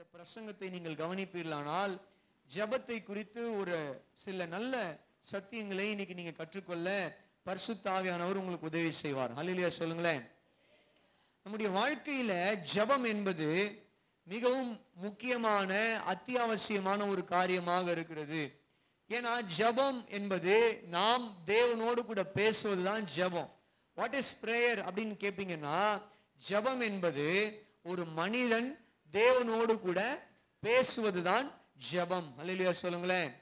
இந்த பிரசங்கத்தை நீங்கள் கவனிப்பீர்களானால் ஜபத்தை குறித்து ஒரு சில நல்ல சத்தியங்களை இன்னைக்கு நீங்க கற்றுக்கொள்ள பரிசுத்தாவியானவர் உங்களுக்கு உதவி செய்வார். அலிலியா சொல்லுங்களேன். நம்முடைய வாழ்க்கையில ஜெபம் என்பது மிகவும் முக்கியமான அத்தியாவசியமான ஒரு காரியமாக இருக்கிறது. ஏன்னா ஜெபம் என்பது நாம் தேவனோடு கூட பேசுவதுதான் ஜெபம். வாட் இஸ் பிரேயர் அப்படின்னு கேட்பீங்கன்னா ஜெபம் என்பது ஒரு மனிதன் தேவனோடு கூட பேசுவதுதான் ஜெபம். அல்லா சொல்லுங்களேன்.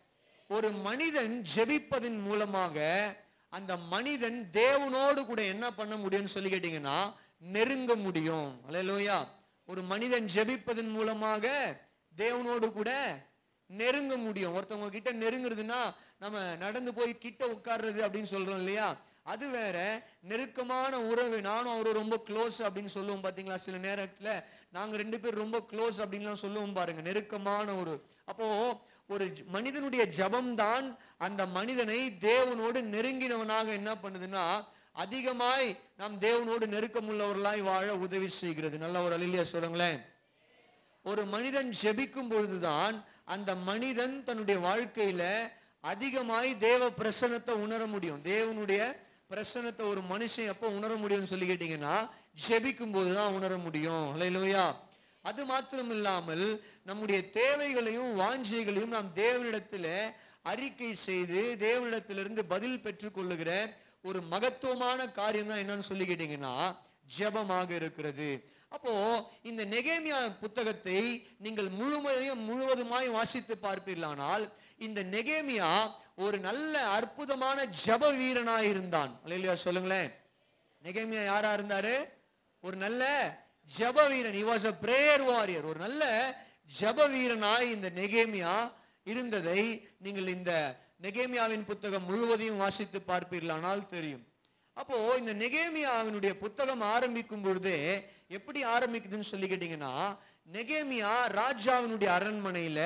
ஒரு மனிதன் ஜெபிப்பதன் மூலமாக அந்த மனிதன் தேவனோடு கூட என்ன பண்ண முடியும்னு சொல்லி கேட்டீங்கன்னா நெருங்க முடியும். அல்லையா ஒரு மனிதன் ஜெபிப்பதன் மூலமாக தேவனோடு கூட நெருங்க முடியும். ஒருத்தவங்க கிட்ட நெருங்குறதுன்னா நம்ம நடந்து போய் கிட்ட உட்கார்றது அப்படின்னு சொல்றோம் இல்லையா? அது வேற நெருக்கமான உறவு. நானும் அவரும் ரொம்ப க்ளோஸ் அப்படின்னு சொல்லுவோம் பாத்தீங்களா? சில நேரத்துல நாங்க ரெண்டு பேர் ரொம்ப க்ளோஸ் அப்படின்லாம் சொல்லுவோம் பாருங்க. நெருக்கமான ஒரு. அப்போ ஒரு மனிதனுடைய ஜபம் தான் அந்த மனிதனை தேவனோடு நெருங்கினவனாக என்ன பண்ணுதுன்னா அதிகமாய் நாம் தேவனோடு நெருக்கமுள்ளவர்களாய் வாழ உதவி செய்கிறது. நல்ல ஒரு அலிலியா சொல்லுங்களேன். ஒரு மனிதன் ஜெபிக்கும் பொழுதுதான் அந்த மனிதன் தன்னுடைய வாழ்க்கையில அதிகமாய் தேவ பிரசன்னத்தை உணர முடியும். தேவனுடைய பிரசனத்தை ஒரு மனுஷன் எப்போ உணர முடியும்னு சொல்லி கேட்டீங்கன்னா ஜெபிக்கும் போதுதான் உணர முடியும். ஹalleluya. அது மாத்திரம் இல்லாமல் நம்முடைய தேவைகளையும் வாஞ்சைகளையும் நாம் தேவனிடத்தில் அறிக்கை செய்து தேவனிடத்திலிருந்து பதில் பெற்றுக் கொள்ளுகிற ஒரு மகத்துவமான காரியம் தான் என்னன்னு சொல்லி கேட்டீங்கன்னா ஜெபமாக இருக்கிறது. அப்போ இந்த நெகேமியா புத்தகத்தை நீங்கள் முழுமையும் முழுவதுமாய் வாசித்து பார்ப்பீர்களானால் இந்த நெகேமியா ஒரு நல்ல அற்புதமான ஜெப வீரனா இருந்தான். இல்லையா சொல்லுங்களேன். நெகேமியா யாரா இருந்தாரு? ஒரு நல்ல ஜப வீரன். He was a prayer ஒரு நல்ல ஜெப வீரனாய் இந்த நெகேமியா இருந்ததை நீங்கள் இந்த நெகேமியாவின் புத்தகம் முழுவதையும் வாசித்து பார்ப்பீர்களானால் தெரியும். அப்போ இந்த நெகேமியாவினுடைய புத்தகம் ஆரம்பிக்கும் பொழுதே எப்படி ஆரம்பிக்குதுன்னு சொல்லி கேட்டீங்கன்னா நெகேமியா ராஜாவினுடைய அரண்மனையில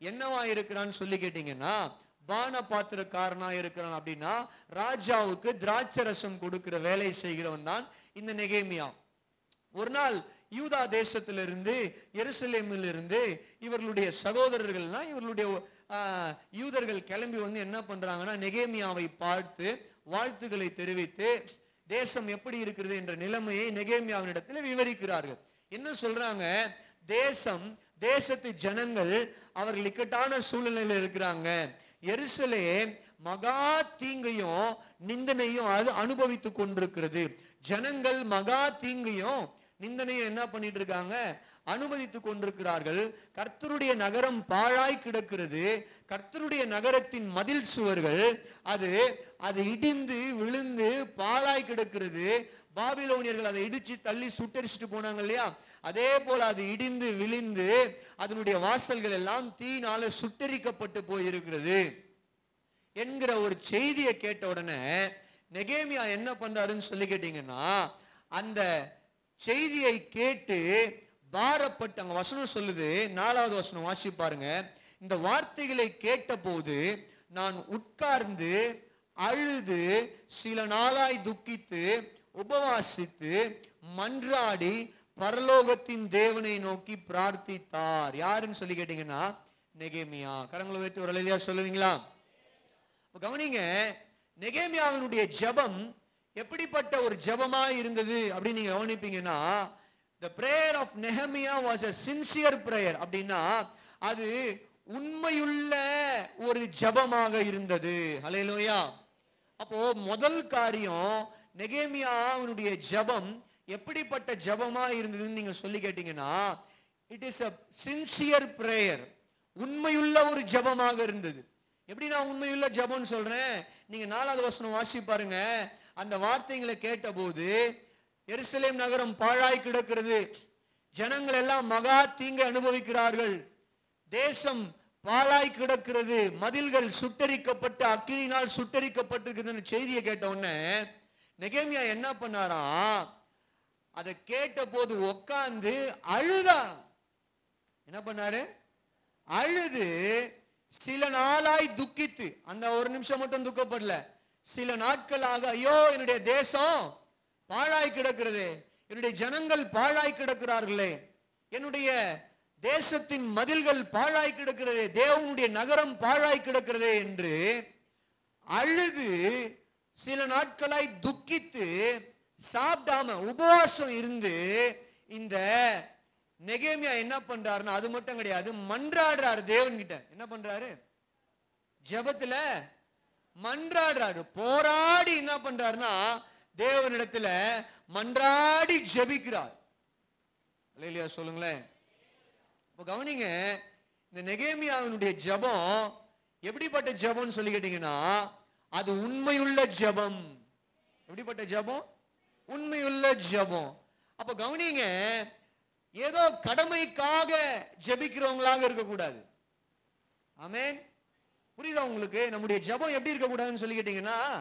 என்னவா இருக்கிறான்னு சொல்லி கேட்டீங்கன்னா பான பாத்திரக்காரனா இருக்கிறான் அப்படின்னா ராஜாவுக்கு திராட்சரசம் கொடுக்கிற வேலை செய்கிறவன் தான் இந்த நெகேமியா. ஒரு நாள் யூதா தேசத்திலிருந்து எருசலேமிலிருந்து இவர்களுடைய சகோதரர்கள்லாம் இவர்களுடைய யூதர்கள் கிளம்பி வந்து என்ன பண்றாங்கன்னா நெகேமியாவை பார்த்து வாழ்த்துக்களை தெரிவித்து தேசம் எப்படி இருக்கிறது என்ற நிலைமையை நெகேமியாவினிடத்துல விவரிக்கிறார்கள். என்ன சொல்றாங்க? தேசம் தேசத்து ஜனங்கள் அவர்கள் இக்கட்டான சூழ்நிலையில இருக்கிறாங்க. எரிசலே மகா தீங்கையும் நிந்தனையும் அது அனுபவித்து கொண்டிருக்கிறது. ஜனங்கள் மகா தீங்கையும் நிந்தனையும் என்ன பண்ணிட்டு இருக்காங்க? அனுமதித்து கொண்டிருக்கிறார்கள். கர்த்தருடைய நகரம் பாழாய் கிடக்கிறது. கர்த்தருடைய நகரத்தின் மதில் சுவர்கள் அது அது இடிந்து விழுந்து பாழாய் கிடக்கிறது. பாபிலோனியர்கள் அதை இடிச்சு தள்ளி சுட்டரிச்சுட்டு போனாங்க இல்லையா? அதே போல அது இடிந்து விழுந்து அதனுடைய வாசல்கள் எல்லாம் தீனால சுட்டரிக்கப்பட்டு போயிருக்கிறது என்கிற ஒரு செய்தியை கேட்ட உடனே நெகேமியா என்ன பண்றாருன்னு சொல்லி கேட்டீங்கன்னா அந்த செய்தியை கேட்டு பாரப்பட்டு அங்க வசனம் சொல்லுது நாலாவது வசனம் வாசி பாருங்க. இந்த வார்த்தைகளை கேட்டபோது நான் உட்கார்ந்து அழுது சில நாளாய் துக்கித்து உபவாசித்து மன்றாடி பரலோகத்தின் தேவனை நோக்கி பிரார்த்தித்தார். யாருன்னு சொல்லி கேட்டீங்கன்னா நெகேமியா. கரங்களை வைத்து ஒரு அழகியா சொல்லுவீங்களா? கவனிங்க நெகேமியாவினுடைய ஜெபம் எப்படிப்பட்ட ஒரு ஜெபமா இருந்தது அப்படின்னு நீங்க கவனிப்பீங்கன்னா the prayer of Nehemiah was a sincere prayer அப்படின்னா அது உண்மையுள்ள ஒரு ஜெபமாக இருந்தது. ஹalleluya அப்போ முதல் காரியம் நெகேமியா அவனுடைய ஜெபம் எப்படிப்பட்ட ஜபமா இருந்ததுன்னு நீங்க சொல்லி கேட்டீங்கன்னா it is a sincere prayer உண்மையுள்ள ஒரு ஜெபமாக இருந்தது. எப்படி நான் உண்மையுள்ள ஜெபம்னு சொல்றேன்? நீங்க நாலாவது வசனம் வாசி பாருங்க. அந்த வார்த்தைகளை கேட்டபோது எருசலேம் நகரம் பாழாய் கிடக்கிறது. ஜனங்கள் எல்லாம் மகா தீங்கை அனுபவிக்கிறார்கள். தேசம் பாழாய் கிடக்கிறது. மதில்கள் சுட்டரிக்கப்பட்டு அக்கினினால் சுட்டரிக்கப்பட்டிருக்குதுன்னு செய்தியை கேட்ட உடனே நெகேமியா என்ன பண்ணாராம்? அதை கேட்ட போது உக்காந்து அழுதான். என்ன பண்ணாரு? அழுது. சில நாளாய் துக்கித்து அந்த ஒரு நிமிஷம் மட்டும் துக்கப்படல. சில நாட்களாக ஐயோ என்னுடைய தேசம் பாழாய் கிடக்கிறது. என்னுடைய ஜனங்கள் பாழாய் கிடக்கிறார்களே. என்னுடைய தேசத்தின் மதில்கள் பாழாய் கிடக்கிறதே. தேவனுடைய நகரம் பாழாய் கிடக்கிறது என்று அழுது சில நாட்களாய் துக்கித்து சாப்பிடாம உபவாசம் இருந்து இந்த நெகேமியா என்ன பண்றாருன்னு அது மட்டும் கிடையாது மன்றாடுறாரு தேவன்கிட்ட. என்ன பண்றாரு? ஜபத்துல மன்றாடுறாரு. போராடி என்ன பண்றாருன்னா தேவனிடத்துல மன்றாடி ஜபிக்கிறார். இல்லையா சொல்லுங்களேன். இப்போ கவனிங்க இந்த நெகேமியாவினுடைய ஜெபம் எப்படிப்பட்ட ஜெபம்னு சொல்லி கேட்டீங்கன்னா அது உண்மையுள்ள ஜெபம். எப்படிப்பட்ட ஜெபம்? உண்மையுள்ள ஜெபம். அப்ப கவனிங்க ஏதோ கடமைக்காக ஜெபிக்கிறவங்களாக இருக்கக்கூடாது. ஆமேன். புரியுதா உங்களுக்கு? நம்முடைய ஜெபம் எப்படி இருக்கக்கூடாதுன்னு சொல்லி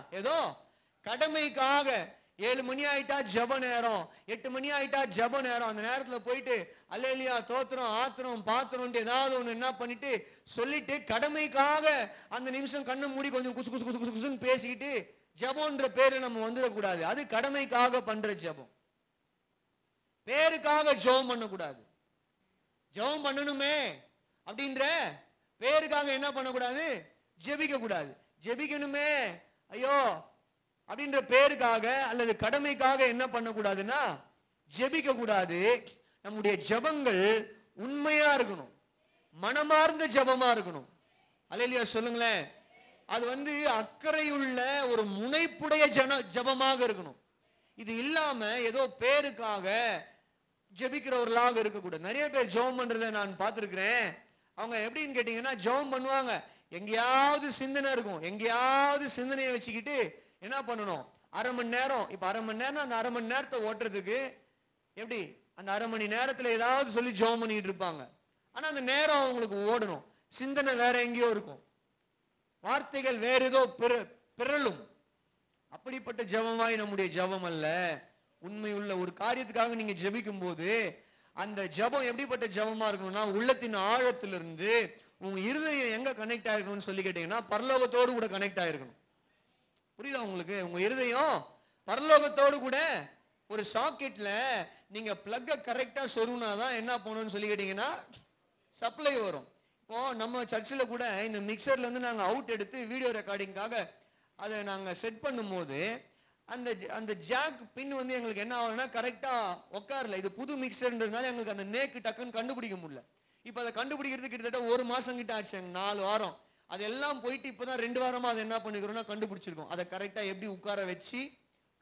ஏதோ கடமைக்காக ஏழு மணி ஆயிட்டா ஜெப நேரம் எட்டு மணி ஆயிட்டா ஜெப நேரம் அந்த நேரத்துல போயிட்டு அல்லேலியா தோத்திரம் ஆத்திரம் பாத்திரம் ஏதாவது ஒண்ணு என்ன பண்ணிட்டு சொல்லிட்டு கடமைக்காக அந்த நிமிஷம் கண்ணை மூடி கொஞ்சம் குசு குசு குசு குசு குசுன்னு பேசிக்கிட்டு ஜெபம்ன்ற பேரு நம்ம வந்துடக்கூடாது. அது கடமைக்காக பண்ற ஜெபம். பேருக்காக ஜெபம் பண்ணக்கூடாது. ஜெபம் பண்ணணுமே அப்படின்ற பேருக்காக என்ன பண்ணக்கூடாது? ஜெபிக்க கூடாது ஜெபிக்கணுமே. ஐயோ அப்படின்ற பேருக்காக அல்லது கடமைக்காக என்ன பண்ணக்கூடாதுன்னா ஜெபிக்க கூடாது நம்முடைய ஜெபங்கள் உண்மையா இருக்கணும். மனமார்ந்த ஜெபமா இருக்கணும். அல்லையா சொல்லுங்களேன். அது வந்து அக்கறையுள்ள ஒரு முனைப்புடைய ஜன ஜெபமாக இருக்கணும். இது இல்லாம ஏதோ பேருக்காக ஜபிக்கிறவர்களாக இருக்கக்கூடாது. நிறைய பேர் ஜெபம் பண்றத நான் பார்த்துருக்கிறேன். அவங்க எப்படின்னு கேட்டீங்கன்னா ஜெபம் பண்ணுவாங்க. எங்கேயாவது சிந்தனை இருக்கும். எங்கேயாவது சிந்தனையை வச்சுக்கிட்டு என்ன பண்ணணும்? அரை மணி நேரம். இப்போ அரை மணி நேரம் அந்த அரை மணி நேரத்தை ஓட்டுறதுக்கு எப்படி? அந்த அரை மணி நேரத்தில் ஏதாவது சொல்லி ஜெபம் பண்ணிட்டு இருப்பாங்க. ஆனால் அந்த நேரம் அவங்களுக்கு ஓடணும். சிந்தனை வேற எங்கேயோ இருக்கும். வார்த்தைகள் வேற ஏதோ பிற- அப்படிப்பட்ட ஜபமாய் நம்முடைய ஜெபம் அல்ல. உண்மையுள்ள ஒரு காரியத்துக்காக நீங்க ஜபிக்கும் போது அந்த ஜெபம் எப்படிப்பட்ட ஜபமா இருக்கணும்னா உள்ளத்தின் ஆழத்திலிருந்து உங்க இருதயம் எங்க கனெக்ட் ஆயிருக்கணும்னு சொல்லி கேட்டீங்கன்னா பரலோகத்தோடு கூட கனெக்ட் ஆயிருக்கணும். புரியுதா உங்களுக்கு? உங்க இருதயம் பரலோகத்தோடு கூட ஒரு சாக்கெட்ல நீங்க பிளக்க கரெக்டா சொருனாதான் என்ன பண்ணணும்னு சொல்லி கேட்டீங்கன்னா சப்ளை வரும். இப்போ நம்ம சர்ச்சில் கூட இந்த மிக்சர்ல இருந்து நாங்கள் அவுட் எடுத்து வீடியோ ரெக்கார்டிங்காக அதை நாங்கள் செட் பண்ணும்போது அந்த அந்த ஜாக் பின் வந்து எங்களுக்கு என்ன ஆகும்னா கரெக்டாக உட்காரல இது புது மிக்சர்ன்றதுனால எங்களுக்கு அந்த நேக்கு டக்குன்னு கண்டுபிடிக்க முடியல. இப்போ அதை கண்டுபிடிக்கிறது கிட்டத்தட்ட ஒரு மாதம் கிட்ட ஆச்சு. நாலு வாரம். அதெல்லாம் போயிட்டு இப்போ தான் ரெண்டு வாரமாக அதை என்ன பண்ணிக்கிறோம்னா கண்டுபிடிச்சிருக்கோம். அதை கரெக்டாக எப்படி உட்கார வச்சு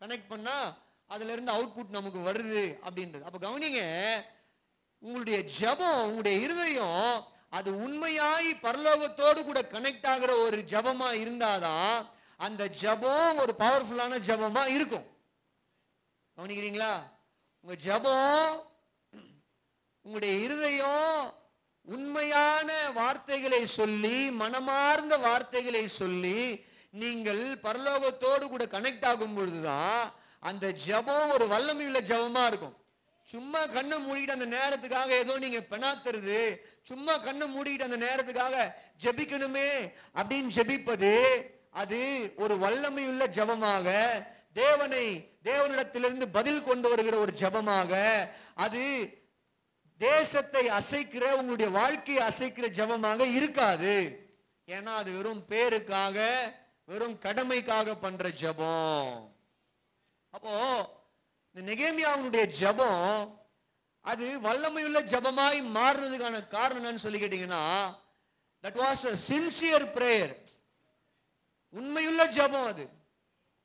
கனெக்ட் பண்ணால் அதுலேருந்து அவுட்புட் நமக்கு வருது அப்படின்றது. அப்போ கவனிங்க உங்களுடைய ஜெபம் உங்களுடைய இருதயம் அது உண்மையாய் பரலோகத்தோடு கூட கனெக்ட் ஆகிற ஒரு ஜபமா இருந்தாதான் அந்த ஜெபம் ஒரு பவர்ஃபுல்லான ஜபமா இருக்கும். கவனிக்கிறீங்களா? உங்க ஜெபம் உங்களுடைய இருதயம் உண்மையான வார்த்தைகளை சொல்லி மனமார்ந்த வார்த்தைகளை சொல்லி நீங்கள் பரலோகத்தோடு கூட கனெக்ட் ஆகும் பொழுதுதான் அந்த ஜெபம் ஒரு வல்லமையுள்ள ஜபமா இருக்கும். சும்மா கண்ணை மூடிக்கிட்டு அந்த நேரத்துக்காக ஏதோ நீங்க பெணாத்துறது. சும்மா கண்ணை மூடிக்கிட்டு அந்த நேரத்துக்காக ஜெபிக்கணுமே அப்படின்னு ஜெபிப்பது அது ஒரு வல்லமையுள்ள ஜெபமாக தேவனை தேவனிடத்திலிருந்து பதில் கொண்டு வருகிற ஒரு ஜெபமாக அது தேசத்தை அசைக்கிற உங்களுடைய வாழ்க்கையை அசைக்கிற ஜெபமாக இருக்காது. ஏன்னா அது வெறும் பேருக்காக வெறும் கடமைக்காக பண்ற ஜெபம். அப்போ இந்த நெகேமியாவுடைய ஜெபம் அது வல்லமையுள்ள ஜெபமாய் மாறுறதுக்கான காரணம் என்னன்னு சொல்லி கேட்டீங்கன்னா that was a sincere prayer உண்மையுள்ள ஜெபம் அது.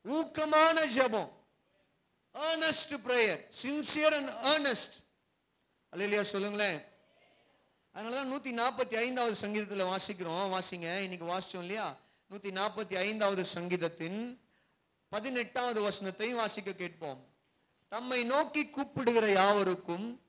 ஊக்கமான ஜெபம். Earnest prayer sincere and earnest. அல்லையா சொல்லுங்களேன். அதனாலதான் நூத்தி நாற்பத்தி ஐந்தாவது சங்கீதத்துல வாசிக்கிறோம். வாசிங்க. இன்னைக்கு வாசிச்சோம் இல்லையா? நூத்தி நாற்பத்தி ஐந்தாவது சங்கீதத்தின் பதினெட்டாவது வசனத்தை வாசிக்க கேட்போம். தம்மை நோக்கி கூப்பிடுகிற யாவருக்கும்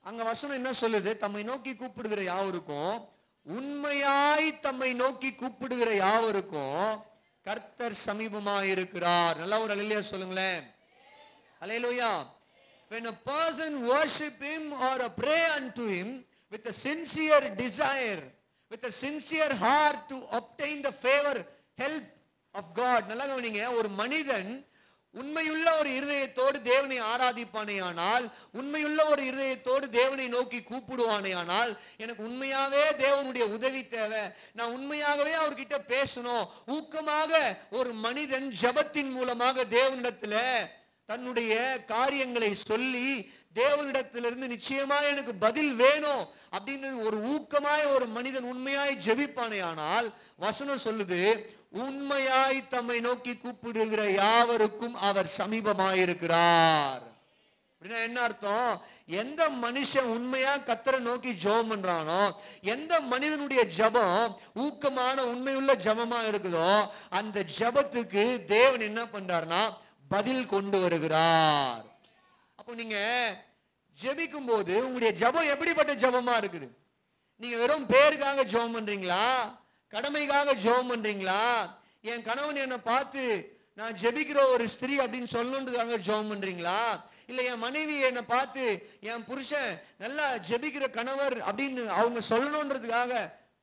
அங்க வசனம் என்ன சொல்லுது? தம்மை நோக்கி கூப்பிடுகிற யாவருக்கும் உண்மையாய் தம்மை நோக்கி கூப்பிடுகிற யாவருக்கும் கர்த்தர் சமீபமாய் இருக்கிறார் நல்லா ஒரு அலையிலையா சொல்லுங்களேன். அலையிலோயா When a person worship him or a pray unto him with a sincere desire, with a sincere heart to obtain the favor, help of God. நல்லா கவனிங்க. ஒரு மனிதன் உண்மையுள்ள ஒரு இருதயத்தோடு தேவனை ஆராதிப்பானேயானால் உண்மையுள்ள ஒரு இருதயத்தோடு தேவனை நோக்கி கூப்பிடுவானேயானால் எனக்கு உண்மையாவே தேவனுடைய உதவி தேவை. நான் உண்மையாகவே அவர்கிட்ட பேசணும். ஊக்கமாக ஒரு மனிதன் ஜெபத்தின் மூலமாக தேவனிடத்துல தன்னுடைய காரியங்களை சொல்லி தேவனிடத்திலிருந்து நிச்சயமா எனக்கு பதில் வேணும் அப்படின்னு ஒரு ஊக்கமாய் ஒரு மனிதன் உண்மையாய் ஜெபிப்பானே ஆனால் வசனம் சொல்லுது உண்மையாய் தம்மை நோக்கி கூப்பிடுகிற யாவருக்கும் அவர் சமீபமாயிருக்கிறார். அப்படின்னா என்ன அர்த்தம்? எந்த மனுஷன் உண்மையா கத்தரை நோக்கி ஜெபம் பண்றானோ எந்த மனிதனுடைய ஜெபம் ஊக்கமான உண்மையுள்ள ஜெபமா இருக்குதோ அந்த ஜெபத்துக்கு தேவன் என்ன பண்றாருன்னா பதில் கொண்டு வருகிறார். அப்போ நீங்க ஜெபிக்கும் போது உங்களுடைய ஜெபம் எப்படிப்பட்ட ஜெபமா இருக்குது? நீங்க வெறும் பேருக்காக ஜெபம் பண்றீங்களா? கடமைக்காக ஜெபம் பண்றீங்களா? என் கணவன் என்னை பார்த்து நான் ஜெபிக்கிற ஒரு ஸ்திரீ அப்படின்னு சொல்லணுன்றதுக்காக ஜெபம் பண்றீங்களா? இல்ல என் மனைவி என்னை பார்த்து என் புருஷன் நல்லா ஜெபிக்கிற கணவர் அப்படின்னு அவங்க சொல்லணுன்றதுக்காக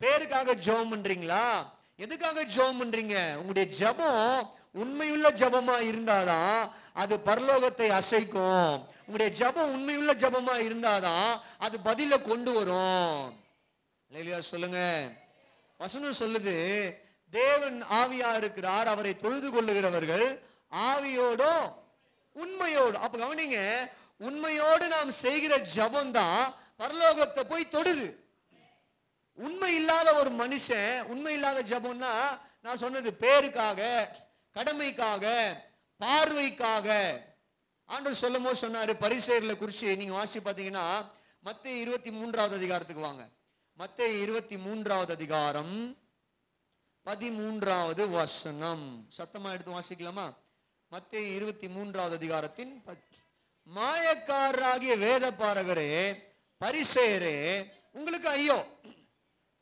பேருக்காக ஜெபம் பண்றீங்களா? எதுக்காக ஜெபம் பண்றீங்க? உங்களுடைய ஜெபம் உண்மையுள்ள ஜபமா இருந்தாதான் அது பரலோகத்தை அசைக்கும். உங்களுடைய ஜெபம் உண்மையுள்ள ஜபமா இருந்தாதான் அது பதில கொண்டு வரும். இல்லையா சொல்லுங்க. வசனம் சொல்லுது தேவன் ஆவியா இருக்கிறார் அவரை தொழுது கொள்ளுகிறவர்கள் ஆவியோடும் உண்மையோடு. அப்ப கவனிங்க உண்மையோடு நாம் செய்கிற ஜபம் தான் பரலோகத்தை போய் தொடுது. உண்மை இல்லாத ஒரு மனுஷன் உண்மை இல்லாத ஜபம்னா நான் சொன்னது பேருக்காக கடமைக்காக பார்வைக்காக. ஆண்டவர் சொல்லும் போது சொன்னாரு பரிசேர்ல குறிச்சு நீங்க வாசி பாத்தீங்கன்னா மத்திய இருபத்தி மூன்றாவது அதிகாரத்துக்கு வாங்க. மத்திய இருபத்தி மூன்றாவது அதிகாரம் பதிமூன்றாவது வசனம். சத்தமா எடுத்து வாசிக்கலாமா? மத்திய இருபத்தி மூன்றாவது அதிகாரத்தின் மாயக்காரராகிய வேத பாரகரே பரிசேரே உங்களுக்கு ஐயோ.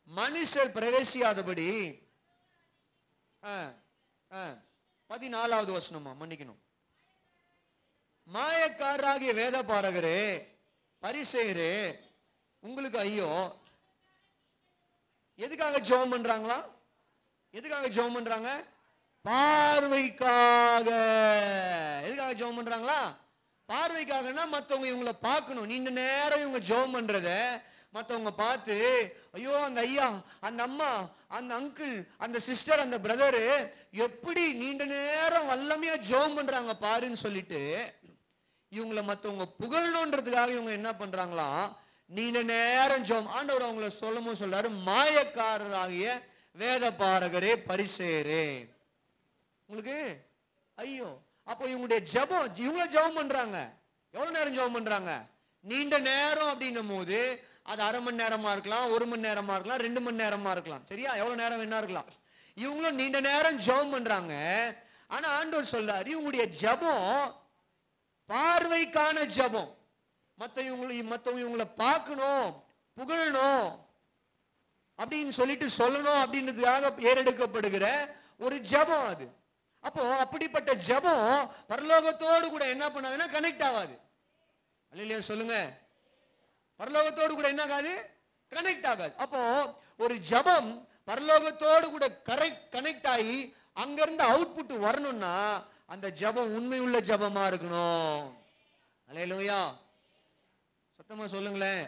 மனுஷர் பிரவேசியாதபடி பதினாலாவது வசனமா? மன்னிக்கணும். மாயக்காரராகிய வேத பாரகரே பரிசேரே உங்களுக்கு ஐயோ. எதுக்காக ஜெபம் பண்றாங்களா? எதுக்காக ஜெபம் பண்றாங்க? பார்வைக்காக. எதுக்காக ஜெபம் பண்றாங்களா? பார்வைக்காகனா மற்றவங்க இவங்கள பார்க்கணும். நீண்ட நேரம் இவங்க ஜெபம் பண்றத மற்றவங்க பார்த்து ஐயோ அந்த ஐயா அந்த அம்மா அந்த அங்கிள் அந்த சிஸ்டர் அந்த பிரதரு எப்படி நீண்ட நேரம் வல்லமையா ஜெபம் பண்றாங்க பாருன்னு சொல்லிட்டு இவங்கள மற்றவங்க புகழணுன்றதுக்காக இவங்க என்ன பண்றாங்களா நீண்ட நேரம் ஜெபம் ஆண்டவர் அவங்கள சொல்லவும் சொல்றாரு மாயக்காரராகிய வேத பாரகரே பரிசேரே உங்களுக்கு ஐயோ அப்போ இவங்களுடைய ஜெபம் இவங்கள ஜெபம் பண்றாங்க. எவ்வளவு நேரம் ஜெபம் பண்றாங்க? நீண்ட நேரம் அப்படின்னும் போது அது அரை மணி நேரமா இருக்கலாம் ஒரு மணி நேரமா இருக்கலாம் ரெண்டு மணி நேரமா இருக்கலாம். சரியா? எவ்வளவு நேரம் வேணா இருக்கலாம். இவங்களும் நீண்ட நேரம் ஜெபம் பண்றாங்க. ஆனா ஆண்டவர் சொல்றாரு இவங்களுடைய ஜெபம் பார்வைக்கான ஜெபம். மற்ற இவங்களை மற்றவங்க இவங்களை பார்க்கணும் புகழணும் அப்படின்னு சொல்லிட்டு சொல்லணும் அப்படின்றதுக்காக ஏறெடுக்கப்படுகிற ஒரு ஜெபம் அது. அப்போ அப்படிப்பட்ட ஜெபம் பரலோகத்தோடு கூட என்ன பண்ணாதுன்னா கனெக்ட் ஆகாது. இல்லையா சொல்லுங்க. பரலோகத்தோடு கூட என்ன ஆகாது? கனெக்ட் ஆகாது. அப்போ ஒரு ஜெபம் பரலோகத்தோடு கூட கரெக்ட் கனெக்ட் ஆகி அங்கிருந்து அவுட்புட் வரணும்னா அந்த ஜெபம் உண்மை உள்ள இருக்கணும். அலையலோயா சத்தமா சொல்லுங்களேன்.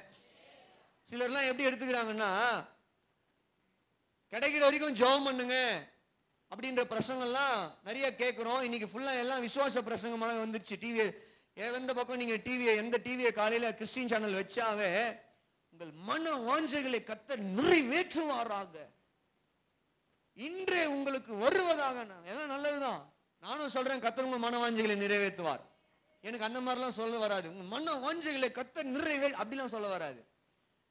சிலர்லாம் எப்படி எடுத்துக்கிறாங்கன்னா கிடைக்கிற வரைக்கும் ஜெபம் பண்ணுங்க அப்படின்ற பிரசங்கம்லாம் நிறைய கேட்குறோம். இன்னைக்கு ஃபுல்லா எல்லாம் விசுவாச பிரசங்கமாக வந்துருச்சு. டிவி எந்த பக்கம் நீங்க டிவியை எந்த டிவியை காலையில கிறிஸ்டின் சேனல் வச்சாவே உங்கள் மன வாஞ்சைகளை கத்த நிறைவேற்றுவாராக. இன்றே உங்களுக்கு வருவதாக நான் எல்லாம் நல்லதுதான். நானும் சொல்றேன் கத்தர் உங்கள் மன வாஞ்சைகளை நிறைவேற்றுவார். எனக்கு அந்த மாதிரிலாம் சொல்ல வராது. உங்க மன வாஞ்சைகளை கத்த நிறைவே அப்படிலாம் சொல்ல வராது.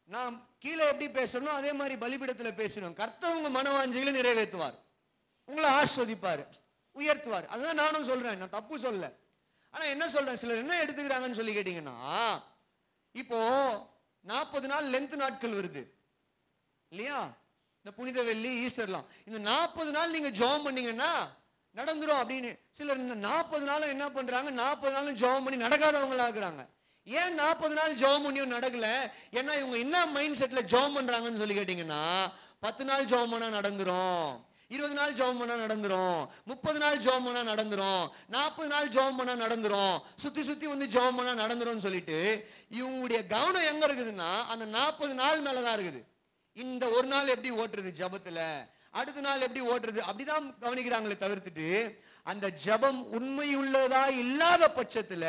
நான் கீழே எப்படி பேசணும் அதே மாதிரி பலிபிடத்தில் பேசணும். கர்த்தர் உங்க மன நிறைவேற்றுவார். உங்களை ஆஸ்வதிப்பார். உயர்த்துவார். அதுதான் நானும் சொல்றேன். நான் தப்பு சொல்ல. ஆனால் என்ன சொல்றேன்? சிலர் என்ன எடுத்துக்கிறாங்கன்னு சொல்லி கேட்டீங்கன்னா இப்போ நாற்பது நாள் லென்த் நாட்கள் வருது. இல்லையா? இந்த புனித வெள்ளி ஈஸ்டர்லாம். இந்த நாற்பது நாள் நீங்க ஜெபம் பண்ணீங்கன்னா நடந்துரும் அப்படின்னு. சிலர் இந்த நாற்பது நாளும் என்ன பண்றாங்க? நாற்பது நாளும் ஜெபம் பண்ணி நடக்காதவங்களா இருக்கிறாங்க. ஏன் நாற்பது நாள் ஜெபம் பண்ணியும் நடக்கல? ஏன்னா இவங்க என்ன மைண்ட் செட்ல ஜெபம் பண்றாங்கன்னு சொல்லி கேட்டீங்கன்னா பத்து நாள் ஜெபம் பண்ணா நடந்துரும். இருபது நாள் ஜெபம் பண்ணா நடந்துரும். முப்பது நாள் ஜெபம் பண்ணா நடந்துரும். நாற்பது நாள் ஜெபம் பண்ணா நடந்துரும். சுத்தி சுத்தி வந்து ஜெபம் பண்ணா நடந்துரும்னு சொல்லிட்டு இவங்களுடைய கவனம் எங்க இருக்குதுன்னா அந்த நாற்பது நாள் மேலதான் இருக்குது. இந்த ஒரு நாள் எப்படி ஓட்டுறது ஜெபத்துல? அடுத்த நாள் எப்படி ஓட்டுறது அப்படிதான் கவனிக்கிறாங்களே தவிர்த்துட்டு அந்த ஜெபம் உண்மையுள்ளதா இல்லாத பட்சத்துல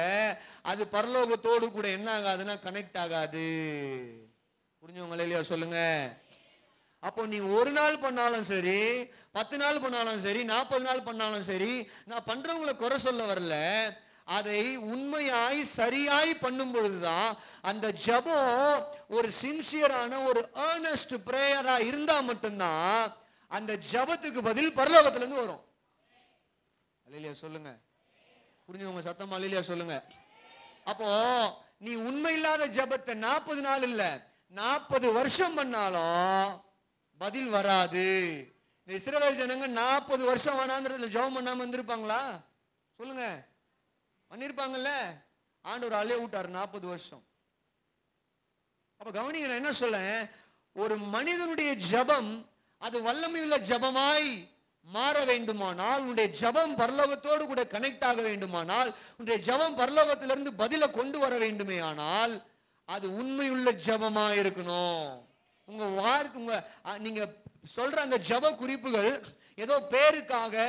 அது பரலோகத்தோடு கூட என்ன ஆகாதுன்னா கனெக்ட் ஆகாது. புரிஞ்சவங்களே இல்லையா? சொல்லுங்க. அப்போ நீ ஒரு நாள் பண்ணாலும் சரி பத்து நாள் பண்ணாலும் சரி நாற்பது நாள் பண்ணாலும் சரி நான் பண்றவங்களை குறை சொல்ல வரல. அதை உண்மையாய் சரியாய் பண்ணும் பொழுதுதான் அந்த ஜெபம் ஒரு சின்சியரான ஒரு ஏர்னஸ்ட் பிரேயரா இருந்தா மட்டும்தான் அந்த ஜெபத்துக்கு பதில் பரலோகத்துல இருந்து வரும். அலிலியா சொல்லுங்க. புரிஞ்சவங்க சத்தமா அலிலியா சொல்லுங்க. அப்போ நீ உண்மை இல்லாத ஜெபத்தை நாற்பது நாள் இல்ல நாற்பது வருஷம் பண்ணாலும் பதில் வராது. இந்த இஸ்ரவேல் ஜனங்க நாற்பது வருஷம் வேணான்றதுல ஜெபம் பண்ணாம இருந்திருப்பாங்களா? சொல்லுங்க. பண்ணிருப்பாங்கல்ல? ஆண்டவர் அலைய விட்டாரு நாற்பது வருஷம். அப்ப கவனிங்க நான் என்ன சொல்ல ஒரு மனிதனுடைய ஜெபம் அது வல்லமையுள்ள ஜெபமாய் மாற வேண்டுமானால் உன்னுடைய ஜெபம் பரலோகத்தோடு கூட கனெக்ட் ஆக வேண்டுமானால் உன்னுடைய ஜெபம் பரலோகத்திலிருந்து பதில கொண்டு வர வேண்டுமே ஆனால் அது உண்மையுள்ள ஜபமா இருக்கணும். உங்க வார்த்தை உங்க நீங்க சொல்ற அந்த ஜெப குறிப்புகள் ஏதோ பேருக்காக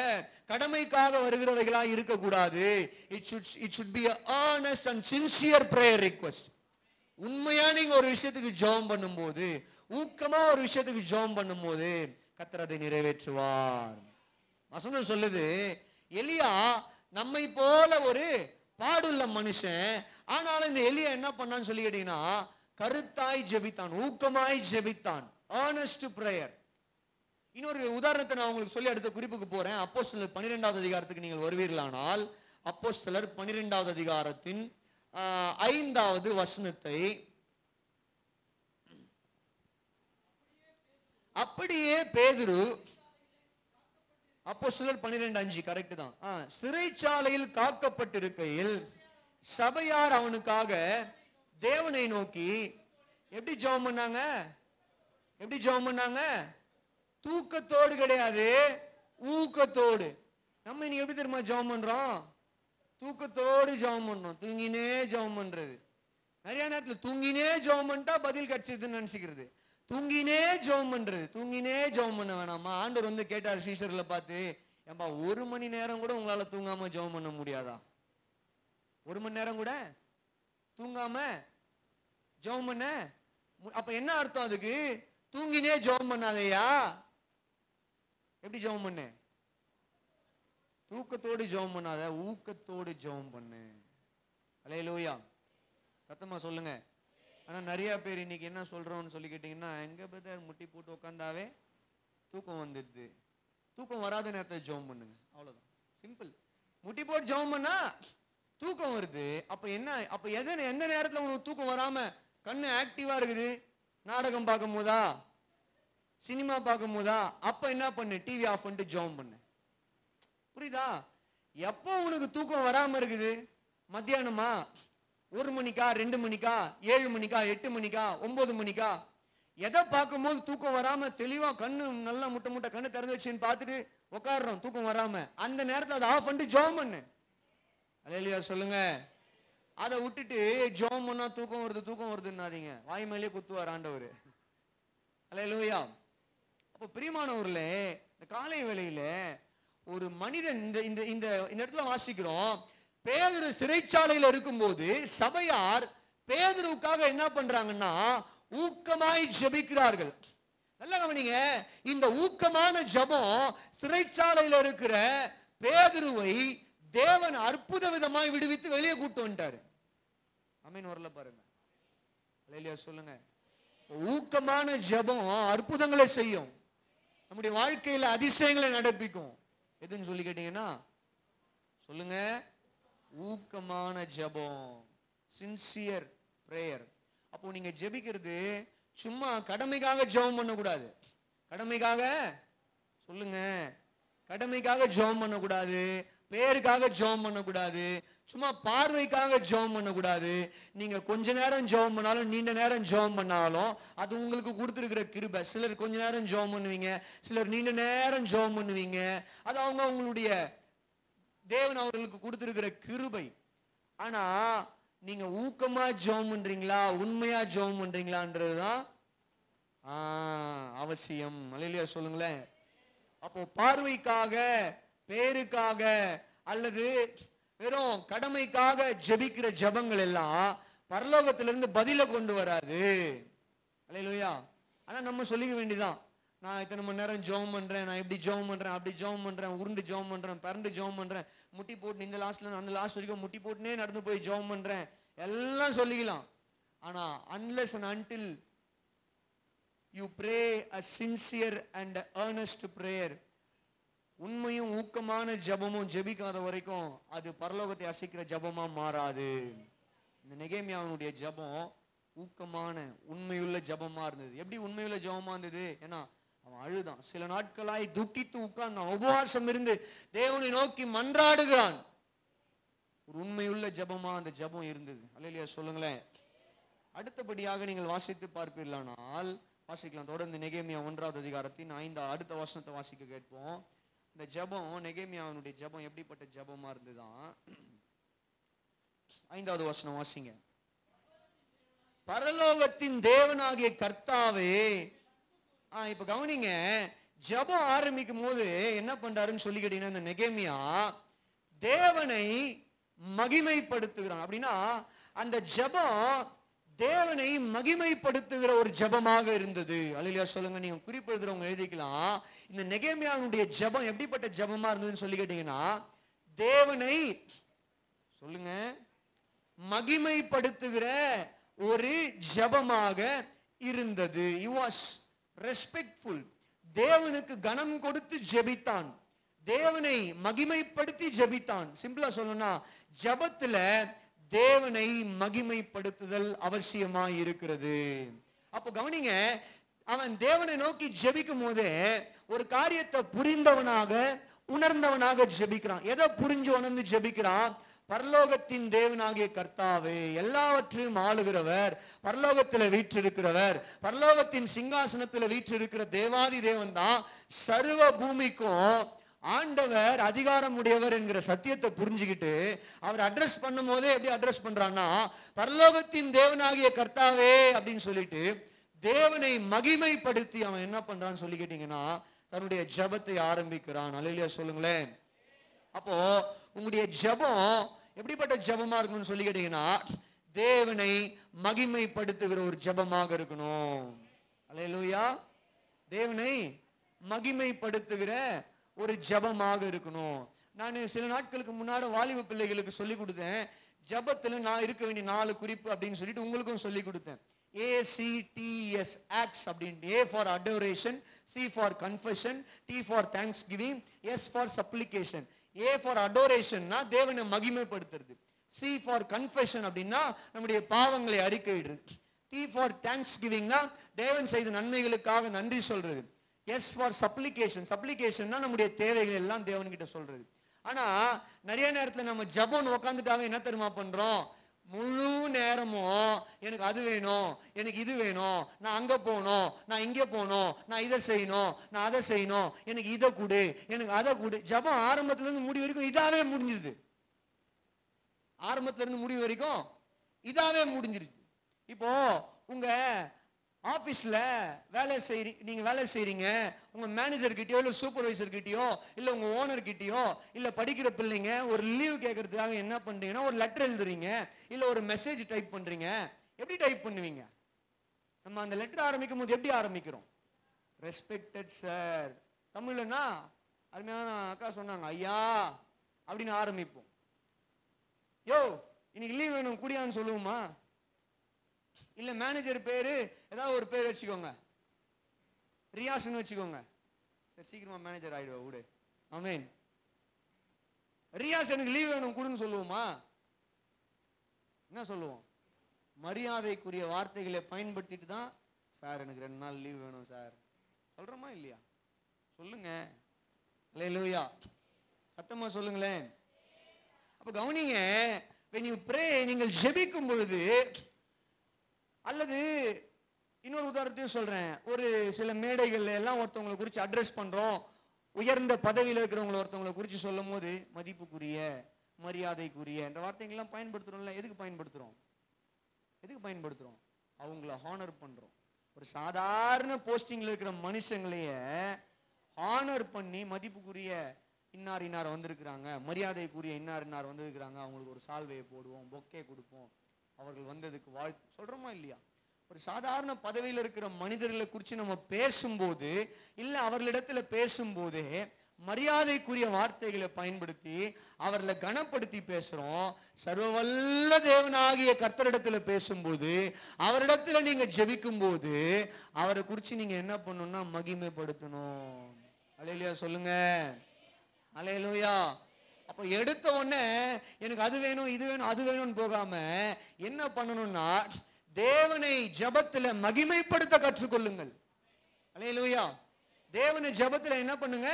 கடமைக்காக வருகிறவைகளா இருக்கக்கூடாது. It should it should be and sincere prayer request prayer உண்மையா நீங்க ஒரு விஷயத்துக்கு ஜெபம் பண்ணும்போது ஊக்கமா ஒரு விஷயத்துக்கு ஜோம் பண்ணும்போது கர்த்தர் நிறைவேற்றுவார். வசனம் சொல்லுது எலியா நம்மை போல ஒரு பாடுள்ள மனுஷன் ஆனாலும் இந்த எலியா என்ன பண்ணான்னு சொல்லி கேட்டீங்கன்னா கருத்தாய் ஜெபித்தான் ஊக்கமாய் ஜெபித்தான் ஆனஸ்ட் பிரேயர் இன்னொரு உதாரணத்தை நான் உங்களுக்கு சொல்லி அடுத்த குறிப்புக்கு போறேன். அப்போ சிலர் பன்னிரெண்டாவது அதிகாரத்துக்கு நீங்கள் வருவீர்களானால் அப்போ சிலர் பன்னிரெண்டாவது அதிகாரத்தின் ஐந்தாவது வசனத்தை அப்படியே பேதுரு அப்போ சிலர் பன்னிரெண்டு அஞ்சு கரெக்ட் தான். சிறைச்சாலையில் காக்கப்பட்டிருக்கையில் சபையார் அவனுக்காக தேவனை நோக்கி எப்படி ஜெபம் பண்ணாங்க? எப்படி ஜெபம் பண்ணாங்க? தூக்கத்தோடு கிடையாது ஊக்கத்தோடு. நம்ம இன்னைக்கு எப்படி தெரியுமா ஜெபம் பண்றோம்? தூக்கத்தோடு ஜெபம் பண்றோம். தூங்கினே ஜெபம் பண்றது. நிறைய நேரத்தில் தூங்கினே ஜெபம் பண்ணிட்டா பதில் கிடைச்சதுன்னு நினைச்சுக்கிறது. தூங்கினே ஜெபம் பண்றது தூங்கினே ஜெபம் பண்ண வேணாமா? ஆண்டவர் வந்து கேட்டார் சீசர்ல பார்த்து ஏம்பா ஒரு மணி நேரம் கூட உங்களால தூங்காம ஜோம் பண்ண முடியாதா? ஒரு மணி நேரம் கூட? தூங்காம ஜெபம் பண்ண மு- அப்ப என்ன அர்த்தம் அதுக்கு? தூங்கினே ஜெபம் பண்ணாதையா? எப்படி ஜெபம் பண்ண? தூக்கத்தோடு ஜெபம் பண்ணாத ஊக்கத்தோடு ஜெபம் பண்ணு. அலையலூயா. சத்தமா சொல்லுங்க. ஆனால் நிறைய பேர் இன்னைக்கு என்ன சொல்கிறோம்னு சொல்லி கேட்டிங்கன்னா எங்கே பிரதர் முட்டி போட்டு உட்காந்தாவே தூக்கம் வந்துடுது. தூக்கம் வராத நேரத்தில் ஜெபம் பண்ணுங்க. அவ்வளோதான் சிம்பிள் முட்டி போட்டு ஜெபம் பண்ணா தூக்கம் வருது. அப்போ என்ன அப்போ எது எந்த நேரத்தில் உனக்கு தூக்கம் வராமல் கண்ணு ஆக்டிவாக இருக்குது? நாடகம் பார்க்கும் போதா சினிமா பார்க்கும் போதா அப்போ என்ன பண்ணு? டிவி ஆஃப் பண்ணிட்டு ஜெபம் பண்ணு. புரியுதா? எப்போ உனக்கு தூக்கம் வராமல் இருக்குது? மத்தியானமா? ஒரு மணிக்கா ரெண்டு மணிக்கா ஏழு மணிக்கா எட்டு மணிக்கா ஒன்பது மணிக்கா? எதை பார்க்கும்போது தூக்கம் வராம தெளிவா கண்ணு நல்லா முட்டை முட்டை கண்ணு திறந்து வச்சுன்னு பார்த்துட்டு உட்காடுறோம் தூக்கம் வராம. அந்த நேரத்தில் அதை ஆஃப் பண்ணிட்டு ஜோம் பண்ணு. அலையிலையா சொல்லுங்க. அதை விட்டுட்டு ஜோம் பண்ணா தூக்கம் வருது தூக்கம் வருதுன்னாதீங்க. வாய் மேலேயே குத்துவார் ஆண்டவர். அலையிலூயா அப்போ பிரியமானவர்ல இந்த காலை வேளையில ஒரு மனிதன் இந்த இந்த இந்த இந்த இடத்துல வாசிக்கிறோம். பேதுரு சிறைச்சாலையில் இருக்கும்போது சபையார் பேதுருவுக்காக என்ன பண்றாங்கன்னா ஊக்கமாய் ஜெபிக்கிறார்கள். நல்லா கவனிங்க இந்த ஊக்கமான ஜெபம் சிறைச்சாலையில் இருக்கிற பேதுருவை தேவன் அற்புத விதமாய் விடுவித்து வெளியே கூட்டு வந்துட்டாரு. அமீன் வரல பாருங்க. அல்லேலூயா சொல்லுங்க. ஊக்கமான ஜெபம் அற்புதங்களை செய்யும். நம்முடைய வாழ்க்கையில அதிசயங்களை நடப்பிக்கும். எதுன்னு சொல்லி கேட்டீங்கன்னா சொல்லுங்க. ஊக்கமான ஜெபம் சின்சியர் பிரேயர் அப்போ நீங்க ஜெபிக்கிறது சும்மா கடமைக்காக ஜெபம் பண்ணக்கூடாது. கடமைக்காக சொல்லுங்க. கடமைக்காக ஜெபம் பண்ணக்கூடாது. பேருக்காக ஜெபம் பண்ணக்கூடாது. சும்மா பார்வைக்காக ஜெபம் பண்ணக்கூடாது. நீங்க கொஞ்ச நேரம் ஜெபம் பண்ணாலும் நீண்ட நேரம் ஜெபம் பண்ணாலும் அது உங்களுக்கு கொடுத்துருக்கிற கிருபை. சிலர் கொஞ்ச நேரம் ஜெபம் பண்ணுவீங்க சிலர் நீண்ட நேரம் ஜெபம் பண்ணுவீங்க. அது அவங்க அவங்களுடைய தேவன் அவர்களுக்கு கொடுத்திருக்கிற கிருபை. ஆனா நீங்க ஊக்கமா ஜெபம் பண்றீங்களா உண்மையா ஜெபம் பண்றீங்களான்றதுதான் அவசியம். அலையிலையா சொல்லுங்களேன். அப்போ பார்வைக்காக பேருக்காக அல்லது வெறும் கடமைக்காக ஜெபிக்கிற ஜெபங்கள் எல்லாம் பரலோகத்திலிருந்து பதில கொண்டு வராது. அல்லையா ஆனா நம்ம சொல்லிக்க வேண்டியதான் நான் இத்தனை மணி நேரம் ஜோம் பண்றேன் நான் இப்படி ஜெபம் பண்றேன் அப்படி ஜோம் பண்றேன் உருண்டு ஜெபம் பண்றேன் பரண்டு ஜோம் பண்றேன் முட்டி போட்டு இந்த லாஸ்ட்ல அந்த லாஸ்ட் வரைக்கும் முட்டி போட்டுனே நடந்து போய் ஜோம் பண்றேன். எல்லாம் சொல்லிக்கலாம். ஆனா unless and until you pray a sincere and earnest prayer உண்மையும் ஊக்கமான ஜெபமும் ஜெபிக்காத வரைக்கும் அது பரலோகத்தை அசைக்கிற ஜபமா மாறாது. இந்த நெகேமியாவினுடைய ஜெபம் ஊக்கமான உண்மையுள்ள ஜபமா இருந்தது. எப்படி உண்மையுள்ள ஜபமா இருந்தது? ஏன்னா அவன் அழுதான். சில நாட்களாய் துக்கித்து உட்கார்ந்தான். உபவாசம் இருந்து தேவனை நோக்கி மன்றாடுகிறான். ஒரு உண்மையுள்ள ஜெபமா அந்த ஜெபம் இருந்தது. அல்லையா சொல்லுங்களேன். அடுத்தபடியாக நீங்கள் வாசித்து பார்ப்பீர்களானால் வாசிக்கலாம். தொடர்ந்து நெகேமியா ஒன்றாவது அதிகாரத்தின் ஐந்து அடுத்த வசனத்தை வாசிக்க கேட்போம். இந்த ஜெபம் நெகேமியாவினுடைய ஜெபம் எப்படிப்பட்ட ஜெபமா இருந்துதான் ஐந்தாவது வசனம் வாசிங்க. பரலோகத்தின் தேவனாகிய கர்த்தாவே ஆ இப்ப கவனிங்க. ஜெபம் ஆரம்பிக்கும் போது என்ன பண்றாருன்னு சொல்லி கேட்டீங்கன்னா இந்த நெகேமியா தேவனை மகிமைப்படுத்துகிறான். அப்படின்னா அந்த ஜெபம் தேவனை மகிமைப்படுத்துகிற ஒரு ஜெபமாக இருந்தது. அலிலியா சொல்லுங்க. நீங்க குறிப்பிடுறவங்க எழுதிக்கலாம். இந்த நெகேமியாவுடைய ஜெபம் எப்படிப்பட்ட ஜபமா இருந்ததுன்னு சொல்லி கேட்டீங்கன்னா தேவனை சொல்லுங்க மகிமைப்படுத்துகிற ஒரு ஜெபமாக இருந்தது. இ வாஸ் ரெஸ்பெக்ட்ஃபுல் தேவனுக்கு கனம் கொடுத்து ஜெபித்தான். தேவனை மகிமைப்படுத்தி ஜெபித்தான். சிம்பிளா சொல்லணும்னா ஜெபத்துல தேவனை மகிமைப்படுத்துதல் அவசியமா இருக்கிறது. அப்போ கவனிங்க அவன் தேவனை நோக்கி ஜெபிக்கும் போதே ஒரு காரியத்தை புரிந்தவனாக உணர்ந்தவனாக ஜெபிக்கிறான். எதை புரிஞ்சு உணர்ந்து ஜெபிக்கிறான்? பரலோகத்தின் தேவனாகிய கர்த்தாவே எல்லாவற்றையும் ஆளுகிறவர். பரலோகத்தில் வீற்றிருக்கிறவர். பரலோகத்தின் சிங்காசனத்தில் வீற்றிருக்கிற தேவாதி தேவன் தான் சர்வ பூமிக்கும் ஆண்டவர் அதிகாரம் உடையவர் என்கிற சத்தியத்தை புரிஞ்சுக்கிட்டு அவர் அட்ரஸ் பண்ணும் போதே எப்படி அட்ரஸ் பண்றான்னா பரலோகத்தின் தேவனாகிய கர்த்தாவே அப்படின்னு சொல்லிட்டு தேவனை மகிமைப்படுத்தி அவன் என்ன பண்றான்னு சொல்லி கேட்டீங்கன்னா தன்னுடைய ஜெபத்தை ஆரம்பிக்கிறான். அலையிலியா சொல்லுங்களேன். அப்போ உங்களுடைய ஜெபம் எப்படிப்பட்ட ஜபமா இருக்கணும்னு சொல்லி கேட்டீங்கன்னா தேவனை மகிமைப்படுத்துகிற ஒரு ஜெபமாக இருக்கணும். அலையலூயா தேவனை மகிமைப்படுத்துகிற ஒரு ஜெபமாக இருக்கணும். நான் சில நாட்களுக்கு முன்னாடி வாலிப பிள்ளைகளுக்கு சொல்லி கொடுத்தேன். ஜபத்துல நான் இருக்க வேண்டிய நாலு குறிப்பு அப்படின்னு சொல்லிட்டு உங்களுக்கும் சொல்லி கொடுத்தேன். ஏசிடிஎஸ் ஆக்ட்ஸ் அப்படின்னு A for adoration C for confession T for thanksgiving S for supplication A for அடோரேஷன்னா தேவனை மகிமைப்படுத்துறது. சி ஃபார் கன்ஃபெஷன் அப்படின்னா நம்முடைய பாவங்களை அறிக்கையிடுறது. டி ஃபார் தேங்க்ஸ் கிவிங்னா தேவன் செய்த நன்மைகளுக்காக நன்றி சொல்றது. எஸ் ஃபார் சப்ளிகேஷன் சப்ளிகேஷன்னா நம்முடைய தேவைகள் எல்லாம் தேவன் கிட்ட சொல்றது. ஆனா நிறைய நேரத்துல நம்ம ஜபோன் உட்காந்துட்டாவே என்ன தெரியுமா பண்றோம்? முழு நேரமும் எனக்கு அது வேணும் எனக்கு இது வேணும் நான் அங்கே போகணும் நான் இங்கே போகணும் நான் இதை செய்யணும் நான் அதை செய்யணும் எனக்கு இதை கொடு எனக்கு அதை கொடு. ஜபம் ஆரம்பத்துல இருந்து முடி வரைக்கும் இதாகவே முடிஞ்சிருது ஆரம்பத்துல இருந்து முடிவு வரைக்கும் இதாகவே முடிஞ்சிருச்சு. இப்போ உங்க ஆஃபீஸில் வேலை செய்றீ நீங்கள் வேலை செய்கிறீங்க உங்கள் மேனேஜர்கிட்டயோ இல்லை சூப்பர்வைசர்கிட்டயோ இல்லை உங்கள் ஓனர்கிட்டயோ இல்லை படிக்கிற பிள்ளைங்க ஒரு லீவ் கேட்கறதுக்காக என்ன பண்ணுறீங்கன்னா ஒரு லெட்டர் எழுதுறீங்க இல்லை ஒரு மெசேஜ் டைப் பண்ணுறீங்க எப்படி டைப் பண்ணுவீங்க? நம்ம அந்த லெட்டர் ஆரம்பிக்கும் போது எப்படி ஆரம்பிக்கிறோம்? ரெஸ்பெக்டட் சார் தமிழ்னா அருமையான அக்கா சொன்னாங்க ஐயா அப்படின்னு ஆரம்பிப்போம். யோ இன்னைக்கு லீவ் வேணும் குடியான்னு சொல்லுவோமா? இல்ல மேனேஜர் பேரு ஏதாவது ஒரு பேர் வச்சுக்கோங்க. ரியாஸ்னு வச்சுக்கோங்க. சரி சீக்கிரமா மேனேஜர் ஆயிடுவா விடு. ஆமேன் ரியாஸ் எனக்கு லீவ் வேணும் கொடுன்னு சொல்லுவோமா? என்ன சொல்லுவோம்? மரியாதைக்குரிய வார்த்தைகளை பயன்படுத்திட்டு தான் சார் எனக்கு ரெண்டு நாள் லீவ் வேணும் சார். சொல்றோமா இல்லையா? சொல்லுங்க. லூயா சத்தமா சொல்லுங்களேன். அப்ப கவனிங்க when you ப்ரே நீங்கள் ஜெபிக்கும் பொழுது அல்லது இன்னொரு உதாரணத்தையும் சொல்றேன். ஒரு சில மேடைகள்ல எல்லாம் ஒருத்தவங்களை குறித்து அட்ரஸ் பண்றோம். உயர்ந்த பதவியில் இருக்கிறவங்களை ஒருத்தவங்களை குறித்து சொல்லும் போது மதிப்புக்குரிய மரியாதைக்குரிய என்ற வார்த்தைகள்லாம் பயன்படுத்துறோம்ல. எதுக்கு பயன்படுத்துறோம்? எதுக்கு பயன்படுத்துறோம்? அவங்கள ஹானர் பண்றோம். ஒரு சாதாரண போஸ்டிங்ல இருக்கிற மனுஷங்களைய ஹானர் பண்ணி மதிப்புக்குரிய இன்னார் இன்னார் வந்திருக்கிறாங்க மரியாதைக்குரிய இன்னார் இன்னார் வந்திருக்கிறாங்க. அவங்களுக்கு ஒரு சால்வையை போடுவோம் பொக்கே கொடுப்போம். அவர்கள் வந்ததுக்கு வாழ்த்து சொல்றோமா இல்லையா? ஒரு சாதாரண பதவியில் இருக்கிற மனிதர்களை குறித்து நம்ம பேசும்போது இல்லை அவர்களிடத்துல பேசும்போதே மரியாதைக்குரிய வார்த்தைகளை பயன்படுத்தி அவர்களை கனப்படுத்தி பேசுறோம். சர்வவல்ல தேவனாகிய கர்த்தரிடத்துல பேசும்போது அவரிடத்துல நீங்க ஜெபிக்கும் போது அவரை குறித்து நீங்க என்ன பண்ணணும்னா மகிமைப்படுத்தணும். அலையிலையா சொல்லுங்க. அலையிலோயா. அப்போ எடுத்த உடனே எனக்கு அது வேணும் இது வேணும் அது வேணும்னு போகாம என்ன பண்ணணும்னா தேவனை ஜபத்துல மகிமைப்படுத்த கற்றுக்கொள்ளுங்கள். அலையலூயா. தேவனை ஜபத்துல என்ன பண்ணுங்க?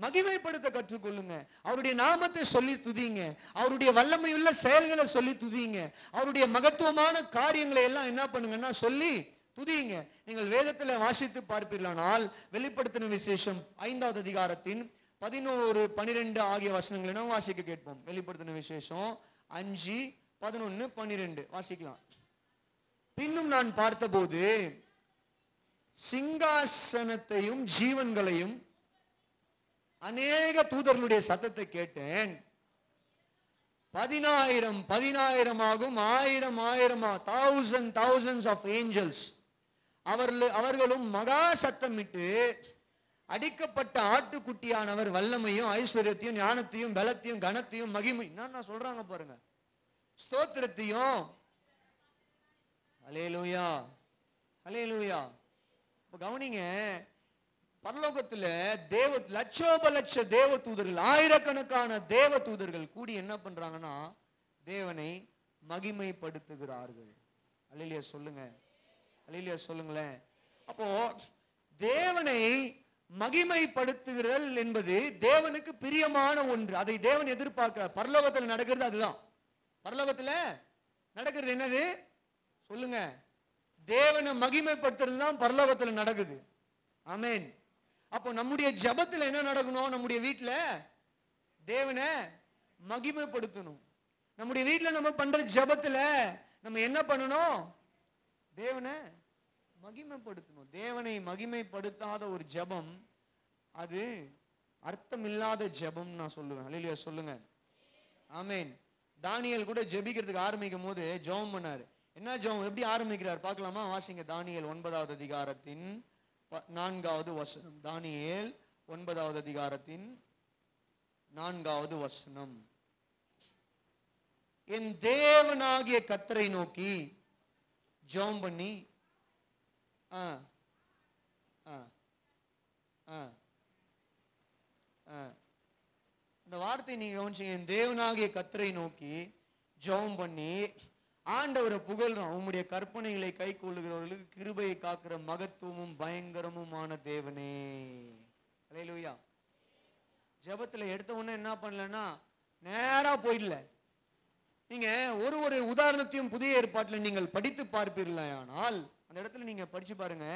மகிமைப்படுத்த கற்றுக்கொள்ளுங்க. அவருடைய நாமத்தை சொல்லி துதிங்க. அவருடைய வல்லமையுள்ள செயல்களை சொல்லி துதிங்க. அவருடைய மகத்துவமான காரியங்களை எல்லாம் என்ன பண்ணுங்கன்னா சொல்லி துதிங்க. நீங்கள் வேதத்துல வாசித்து பார்ப்பீர்களானால் வெளிப்படுத்தின விசேஷம் ஐந்தாவது அதிகாரத்தின் பதினோரு பனிரெண்டு ஆகிய வசனங்களை நாம் வாசிக்க கேட்போம். வெளிப்படுத்தின விசேஷம் அஞ்சு பதினொன்னு பன்னிரெண்டு வாசிக்கலாம். பின்னும் நான் பார்த்தபோது சிங்காசனத்தையும் ஜீவன்களையும் அநேக தூதர்களுடைய சத்தத்தை கேட்டேன். பதினாயிரம் பதினாயிரம் ஆகும் ஆயிரம் ஆயிரமா தௌசண்ட் தௌசண்ட்ஸ் ஆஃப் ஏஞ்சல்ஸ் அவர்கள் அவர்களும் மகா சத்தமிட்டு அடிக்கப்பட்ட ஆட்டுக்குட்டியானவர் வல்லமையும் ஐஸ்வர்யத்தையும் ஞானத்தையும் பலத்தையும் கனத்தையும் மகிமை என்ன சொல்றாங்க பாருங்க. ஸ்தோத்திரத்தையும். அலேலூயா அலேலூயா இப்ப கவனிங்க பரலோகத்துல தேவ லட்சோப லட்ச தேவ தூதர்கள் ஆயிரக்கணக்கான தேவ தூதர்கள் கூடி என்ன பண்றாங்கன்னா தேவனை மகிமைப்படுத்துகிறார்கள். அலையிலியா சொல்லுங்க. அலையிலியா சொல்லுங்களேன். அப்போ தேவனை மகிமைப்படுத்துகிறல் என்பது தேவனுக்கு பிரியமான ஒன்று. அதை தேவன் எதிர்பார்க்கிறார். பரலோகத்தில் நடக்கிறது அதுதான். பரலோகத்தில் நடக்கிறது என்னது? சொல்லுங்க. தேவனை மகிமைப்படுத்துறது தான் பரலோகத்தில் நடக்குது. அமேன் அப்போ நம்முடைய ஜபத்தில் என்ன நடக்கணும்? நம்முடைய வீட்டில் தேவனை மகிமைப்படுத்தணும். நம்முடைய வீட்டில் நம்ம பண்ற ஜபத்தில் நம்ம என்ன பண்ணணும்? தேவனை மகிமைப்படுத்தணும். தேவனை மகிமைப்படுத்தாத ஒரு ஜபம் அது அர்த்தமில்லாத ஜபம் நான் சொல்லுவேன். அலிலியா சொல்லுங்க. ஆமேன் தானியல் கூட ஜெபிக்கிறதுக்கு ஆரம்பிக்கும் போது ஜெபம் பண்ணாரு. என்ன ஜெபம்? எப்படி ஆரம்பிக்கிறார் பார்க்கலாமா? வாசிங்க. தானியல் ஒன்பதாவது அதிகாரத்தின் ப- நான்காவது வசனம். தானியல் ஒன்பதாவது அதிகாரத்தின் நான்காவது வசனம். என் தேவனாகிய கத்தரை நோக்கி ஜெபம் பண்ணி ஆ. ஆ. ஆ. ஆ. இந்த வார்த்தை நீங்க கவனிச்சீங்க. என் தேவனாகிய கத்தரை நோக்கி ஜெபம் பண்ணி ஆண்டவரை புகழ்றோம் உம்முடைய கற்பனைகளை கை கொள்ளுகிறவர்களுக்கு கிருபையை காக்கிற மகத்துவமும் பயங்கரமுமான தேவனே. அலையிலுயா. ஜபத்துல எடுத்த உடனே என்ன பண்ணலன்னா நேரா போயிடல. நீங்க ஒரு ஒரு உதாரணத்தையும் புதிய ஏற்பாட்டில் நீங்கள் படித்து பார்ப்பீர்களானால் அந்த இடத்துல நீங்க படிச்சு பாருங்க.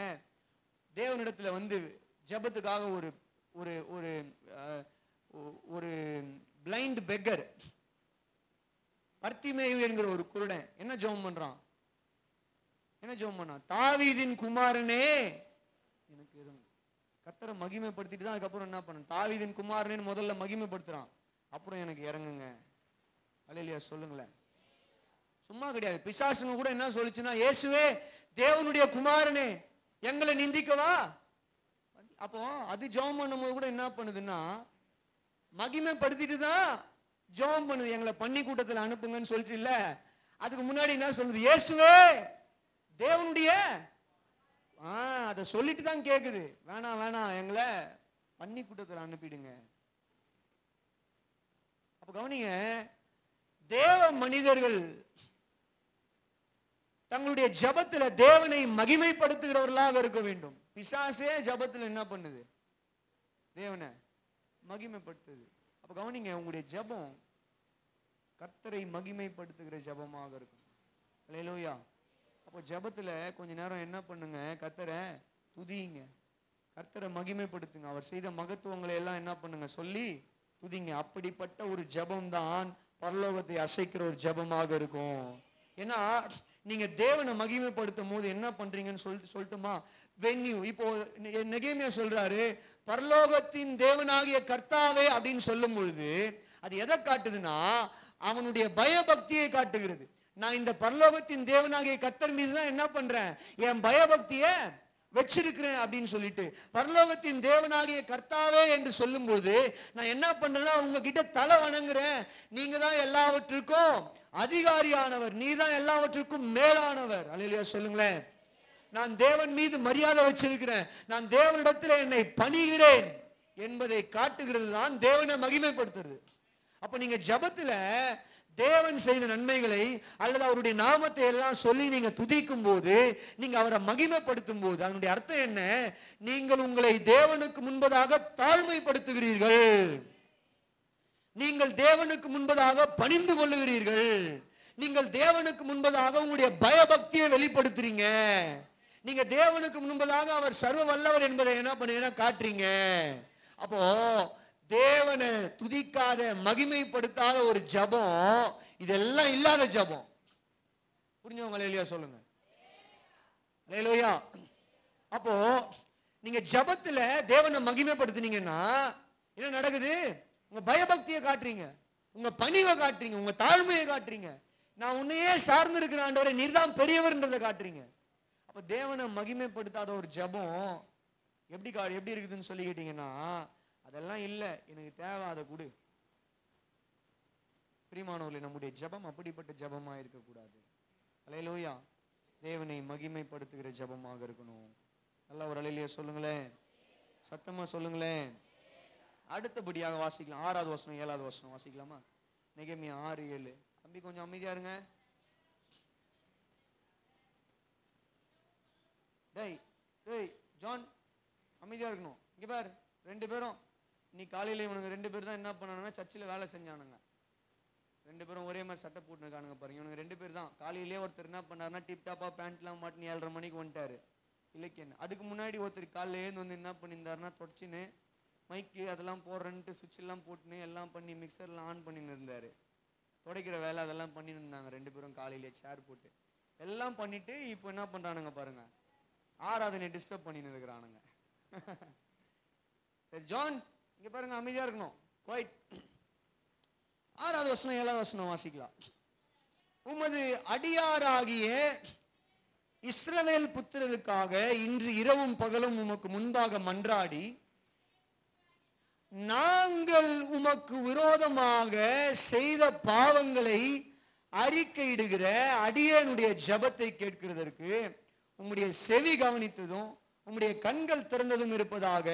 தேவனிடத்துல வந்து ஜெபத்துக்காக ஒரு ஒரு ஒரு ஒரு பிளைண்ட் பெக்கர் பர்த்திமேயு என்கிற ஒரு குருடன் என்ன ஜெபம் பண்றான்? என்ன ஜெபம் பண்ணான்? தாவீதின் குமாரனே எனக்கு எதுவும் கத்தரை மகிமைப்படுத்திட்டு தான் அதுக்கப்புறம் என்ன பண்ண தாவீதின் குமாரனேன்னு முதல்ல மகிமைப்படுத்துறான். அப்புறம் எனக்கு இறங்குங்க. அலையிலியா சொல்லுங்களேன். சும்மா கிடையாது. பிசாசுங்க கூட என்ன சொல்லுச்சுன்னா இயேசுவே தேவனுடைய குமாரனே எங்களை நிந்திக்கவா? அப்போ அது ஜெபம் பண்ணும்போது கூட என்ன பண்ணுதுன்னா மகிமைப்படுத்திட்டு தான் ஜெபம் பண்ணுது. எங்களை பண்ணி கூட்டத்தில் அனுப்புங்கன்னு சொல்லிச்சு இல்ல? அதுக்கு முன்னாடி என்ன சொல்லுது? இயேசுவே தேவனுடைய ஆ அதை சொல்லிட்டு தான் கேக்குது. வேணாம் வேணாம் எங்களை பன்னி கூட்டத்தில் அனுப்பிடுங்க. அப்ப கவனிங்க தேவ மனிதர்கள் தங்களுடைய ஜபத்துல தேவனை மகிமைப்படுத்துகிறவர்களாக இருக்க வேண்டும். பிசாசே ஜபத்துல என்ன பண்ணுது? தேவனை மகிமைப்படுத்துது. அப்ப கவனிங்க உங்களுடைய ஜெபம் கர்த்தரை மகிமைப்படுத்துகிற ஜெபமாக இருக்கும். இல்லையிலோயா அப்போ ஜபத்துல கொஞ்ச நேரம் என்ன பண்ணுங்க? கர்த்தரை துதியுங்க கர்த்தரை மகிமைப்படுத்துங்க. அவர் செய்த மகத்துவங்களை எல்லாம் என்ன பண்ணுங்க? சொல்லி துதிங்க. அப்படிப்பட்ட ஒரு ஜெபம் தான் பரலோகத்தை அசைக்கிற ஒரு ஜெபமாக இருக்கும். ஏன்னா நீங்க தேவனை மகிமைப்படுத்தும் போது என்ன பண்றீங்கன்னு சொல் சொல்லட்டுமா? வென்யூ இப்போ நெ- நெகேமியா சொல்றாரு பரலோகத்தின் தேவனாகிய கர்த்தாவே அப்படின்னு சொல்லும் பொழுது அது எதை காட்டுதுன்னா அவனுடைய பயபக்தியை காட்டுகிறது. நான் இந்த பரலோகத்தின் தேவனாகிய கர்த்தர் மீது தான் என்ன பண்றேன்? என் பயபக்தியை வச்சிருக்கிறேன் அப்படின்னு சொல்லிட்டு பரலோகத்தின் தேவனாகிய கர்த்தாவே என்று சொல்லும்போது நான் என்ன பண்றேன்னா உங்ககிட்ட தலை வணங்குறேன். நீங்க தான் எல்லாவற்றிற்கும் அதிகாரியானவர். நீ தான் எல்லாவற்றிற்கும் மேலானவர். அலையிலையா சொல்லுங்களேன். நான் தேவன் மீது மரியாதை வச்சிருக்கிறேன். நான் தேவனிடத்தில் என்னை பணிகிறேன் என்பதை காட்டுகிறது தான் தேவனை மகிமைப்படுத்துறது. அப்ப நீங்க ஜபத்துல தேவன் செய்த நன்மைகளை அல்லது அவருடைய நாமத்தை எல்லாம் சொல்லி நீங்க துதிக்கும் போது நீங்க அவரை மகிமைப்படுத்தும் போது அதனுடைய அர்த்தம் என்ன? நீங்கள் உங்களை தேவனுக்கு முன்பதாக தாழ்மைப்படுத்துகிறீர்கள். நீங்கள் தேவனுக்கு முன்பதாக பணிந்து கொள்ளுகிறீர்கள். நீங்கள் தேவனுக்கு முன்பதாக உங்களுடைய பயபக்தியை வெளிப்படுத்துறீங்க. நீங்க தேவனுக்கு முன்பதாக அவர் சர்வ வல்லவர் என்பதை என்ன பண்ணுவீங்கன்னா காட்டுறீங்க? அப்போ தேவனை துதிக்காத மகிமைப்படுத்தாத ஒரு ஜபம் இதெல்லாம் இல்லாத ஜபம். புரிஞ்சவங்க இல்லையா சொல்லுங்க. அல்லேலூயா அப்போ நீங்க ஜபத்துல தேவனை மகிமைப்படுத்துனீங்கன்னா என்ன நடக்குது? உங்க பயபக்தியை காட்டுறீங்க. உங்க பணிவை காட்டுறீங்க. உங்க தாழ்மையை காட்டுறீங்க. நான் உன்னையே சார்ந்து இருக்கிற ஆண்டவரை. நீர்தான் பெரியவர்ன்றதை காட்டுறீங்க. அப்ப தேவனை மகிமைப்படுத்தாத ஒரு ஜபம் எப்படி கா எப்படி இருக்குதுன்னு சொல்லிக்கிட்டீங்கன்னா அதெல்லாம் இல்லை. எனக்கு தேவை அதை கொடு. பிரியமானவர்களே நம்முடைய ஜபம் அப்படிப்பட்ட ஜபமாக இருக்கக்கூடாது. அலையிலோயா. தேவனை மகிமைப்படுத்துகிற ஜபமாக இருக்கணும். நல்லா ஒரு அலையிலேயே சொல்லுங்களேன். சத்தமா சொல்லுங்களேன். அடுத்தபடியாக வாசிக்கலாம். ஆறாவது வசனம் ஏழாவது வசனம் வாசிக்கலாமா? நிகமி ஆறு ஏழு. தம்பி கொஞ்சம் அமைதியா இருங்க. டேய் டேய் ஜான் அமைதியா இருக்கணும். இங்க பாரு ரெண்டு பேரும். நீ காலையில் இவனுங்க ரெண்டு பேர் தான் என்ன பண்ணானுங்க? சர்ச்சில் வேலை செஞ்சானுங்க. ரெண்டு பேரும் ஒரே மாதிரி சட்டை போட்டுருக்கானுங்க பாருங்க. இவனுங்க ரெண்டு பேர் தான். காலையிலேயே ஒருத்தர் என்ன பண்ணாருன்னா டிப்டாப்பாக பேண்ட்லாம் மாட்டினு ஏழரை மணிக்கு வந்துட்டாரு. இலக்கியன் அதுக்கு முன்னாடி ஒருத்தர் காலையில எழுந்து வந்து என்ன பண்ணியிருந்தாருன்னா தொடச்சின்னு மைக்கு அதெல்லாம் போடுறேன்ட்டு சுவிட்ச்லாம் போட்டுன்னு எல்லாம் பண்ணி மிக்சர்லாம் ஆன் பண்ணின்னு இருந்தார். துடைக்கிற வேலை அதெல்லாம் பண்ணின்னு இருந்தாங்க. ரெண்டு பேரும் காலையிலே சேர் போட்டு. எல்லாம் பண்ணிட்டு இப்போ என்ன பண்ணுறானுங்க பாருங்க. ஆராதனை டிஸ்டர்ப் பண்ணின்னு இருக்கிறானுங்க. சரி ஜான் இங்க பாருங்க அமைதியா இருக்கணும். குவைட் ஆறாவது வசனம் ஏழாவது வசனம் வாசிக்கலாம். உமது அடியாராகிய இஸ்ரவேல் புத்திரருக்காக இன்று இரவும் பகலும் உமக்கு முன்பாக மன்றாடி நாங்கள் உமக்கு விரோதமாக செய்த பாவங்களை அறிக்கையிடுகிற அடியனுடைய ஜெபத்தை கேட்கிறதற்கு உம்முடைய செவி கவனித்ததும் உம்முடைய கண்கள் திறந்ததும் இருப்பதாக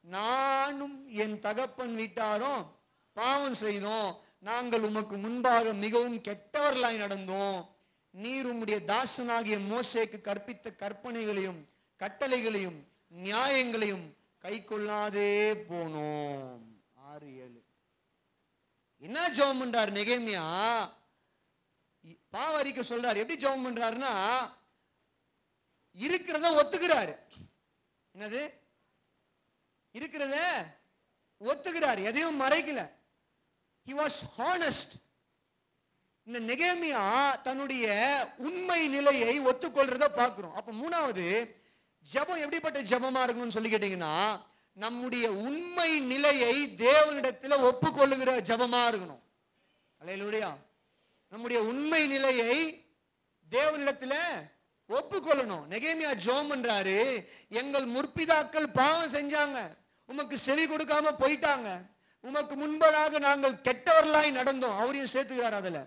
நானும் என் தகப்பன் வீட்டாரும் பாவம் செய்தோம். நாங்கள் உமக்கு முன்பாக மிகவும் கெட்டவர்களாய் நடந்தோம். நீர் உம்முடைய தாசனாகிய மோசேக்கு கற்பித்த கற்பனைகளையும் கட்டளைகளையும் நியாயங்களையும் கை கொள்ளாதே போனோம். ஆறு ஏழு. என்ன ஜோம் பண்றாரு நெகேமியா? இ- பாவ அறிக்கை சொல்றாரு. எப்படி ஜோம் பண்றாருன்னா இருக்கிறத ஒத்துக்கிறாரு. என்னது? இருக்கிறத ஒத்துக்கிறார் எதையும் மறைக்கல. ஹி வாஸ் ஹானஸ்ட் இந்த நெகேமியா தன்னுடைய உண்மை நிலையை ஒத்துக்கொள்றத பார்க்கிறோம். அப்ப மூணாவது ஜெபம் எப்படிப்பட்ட ஜபமா இருக்கணும்னு சொல்லி கேட்டீங்கன்னா நம்முடைய உண்மை நிலையை தேவனிடத்துல ஒப்புக்கொள்ளுகிற ஜபமா இருக்கணும். அல்லேலூயா நம்முடைய உண்மை நிலையை தேவனிடத்துல ஒப்புக்கொள்ளணும். நெகேமியா ஜோம் என்றாரு எங்கள் முற்பிதாக்கள் பாவம் செஞ்சாங்க. உமக்கு செவி கொடுக்காம போயிட்டாங்க. உமக்கு முன்பதாக நாங்கள் கெட்டவர்களாய் நடந்தோம். அவரையும் சேர்த்துக்கிறார் அதுல.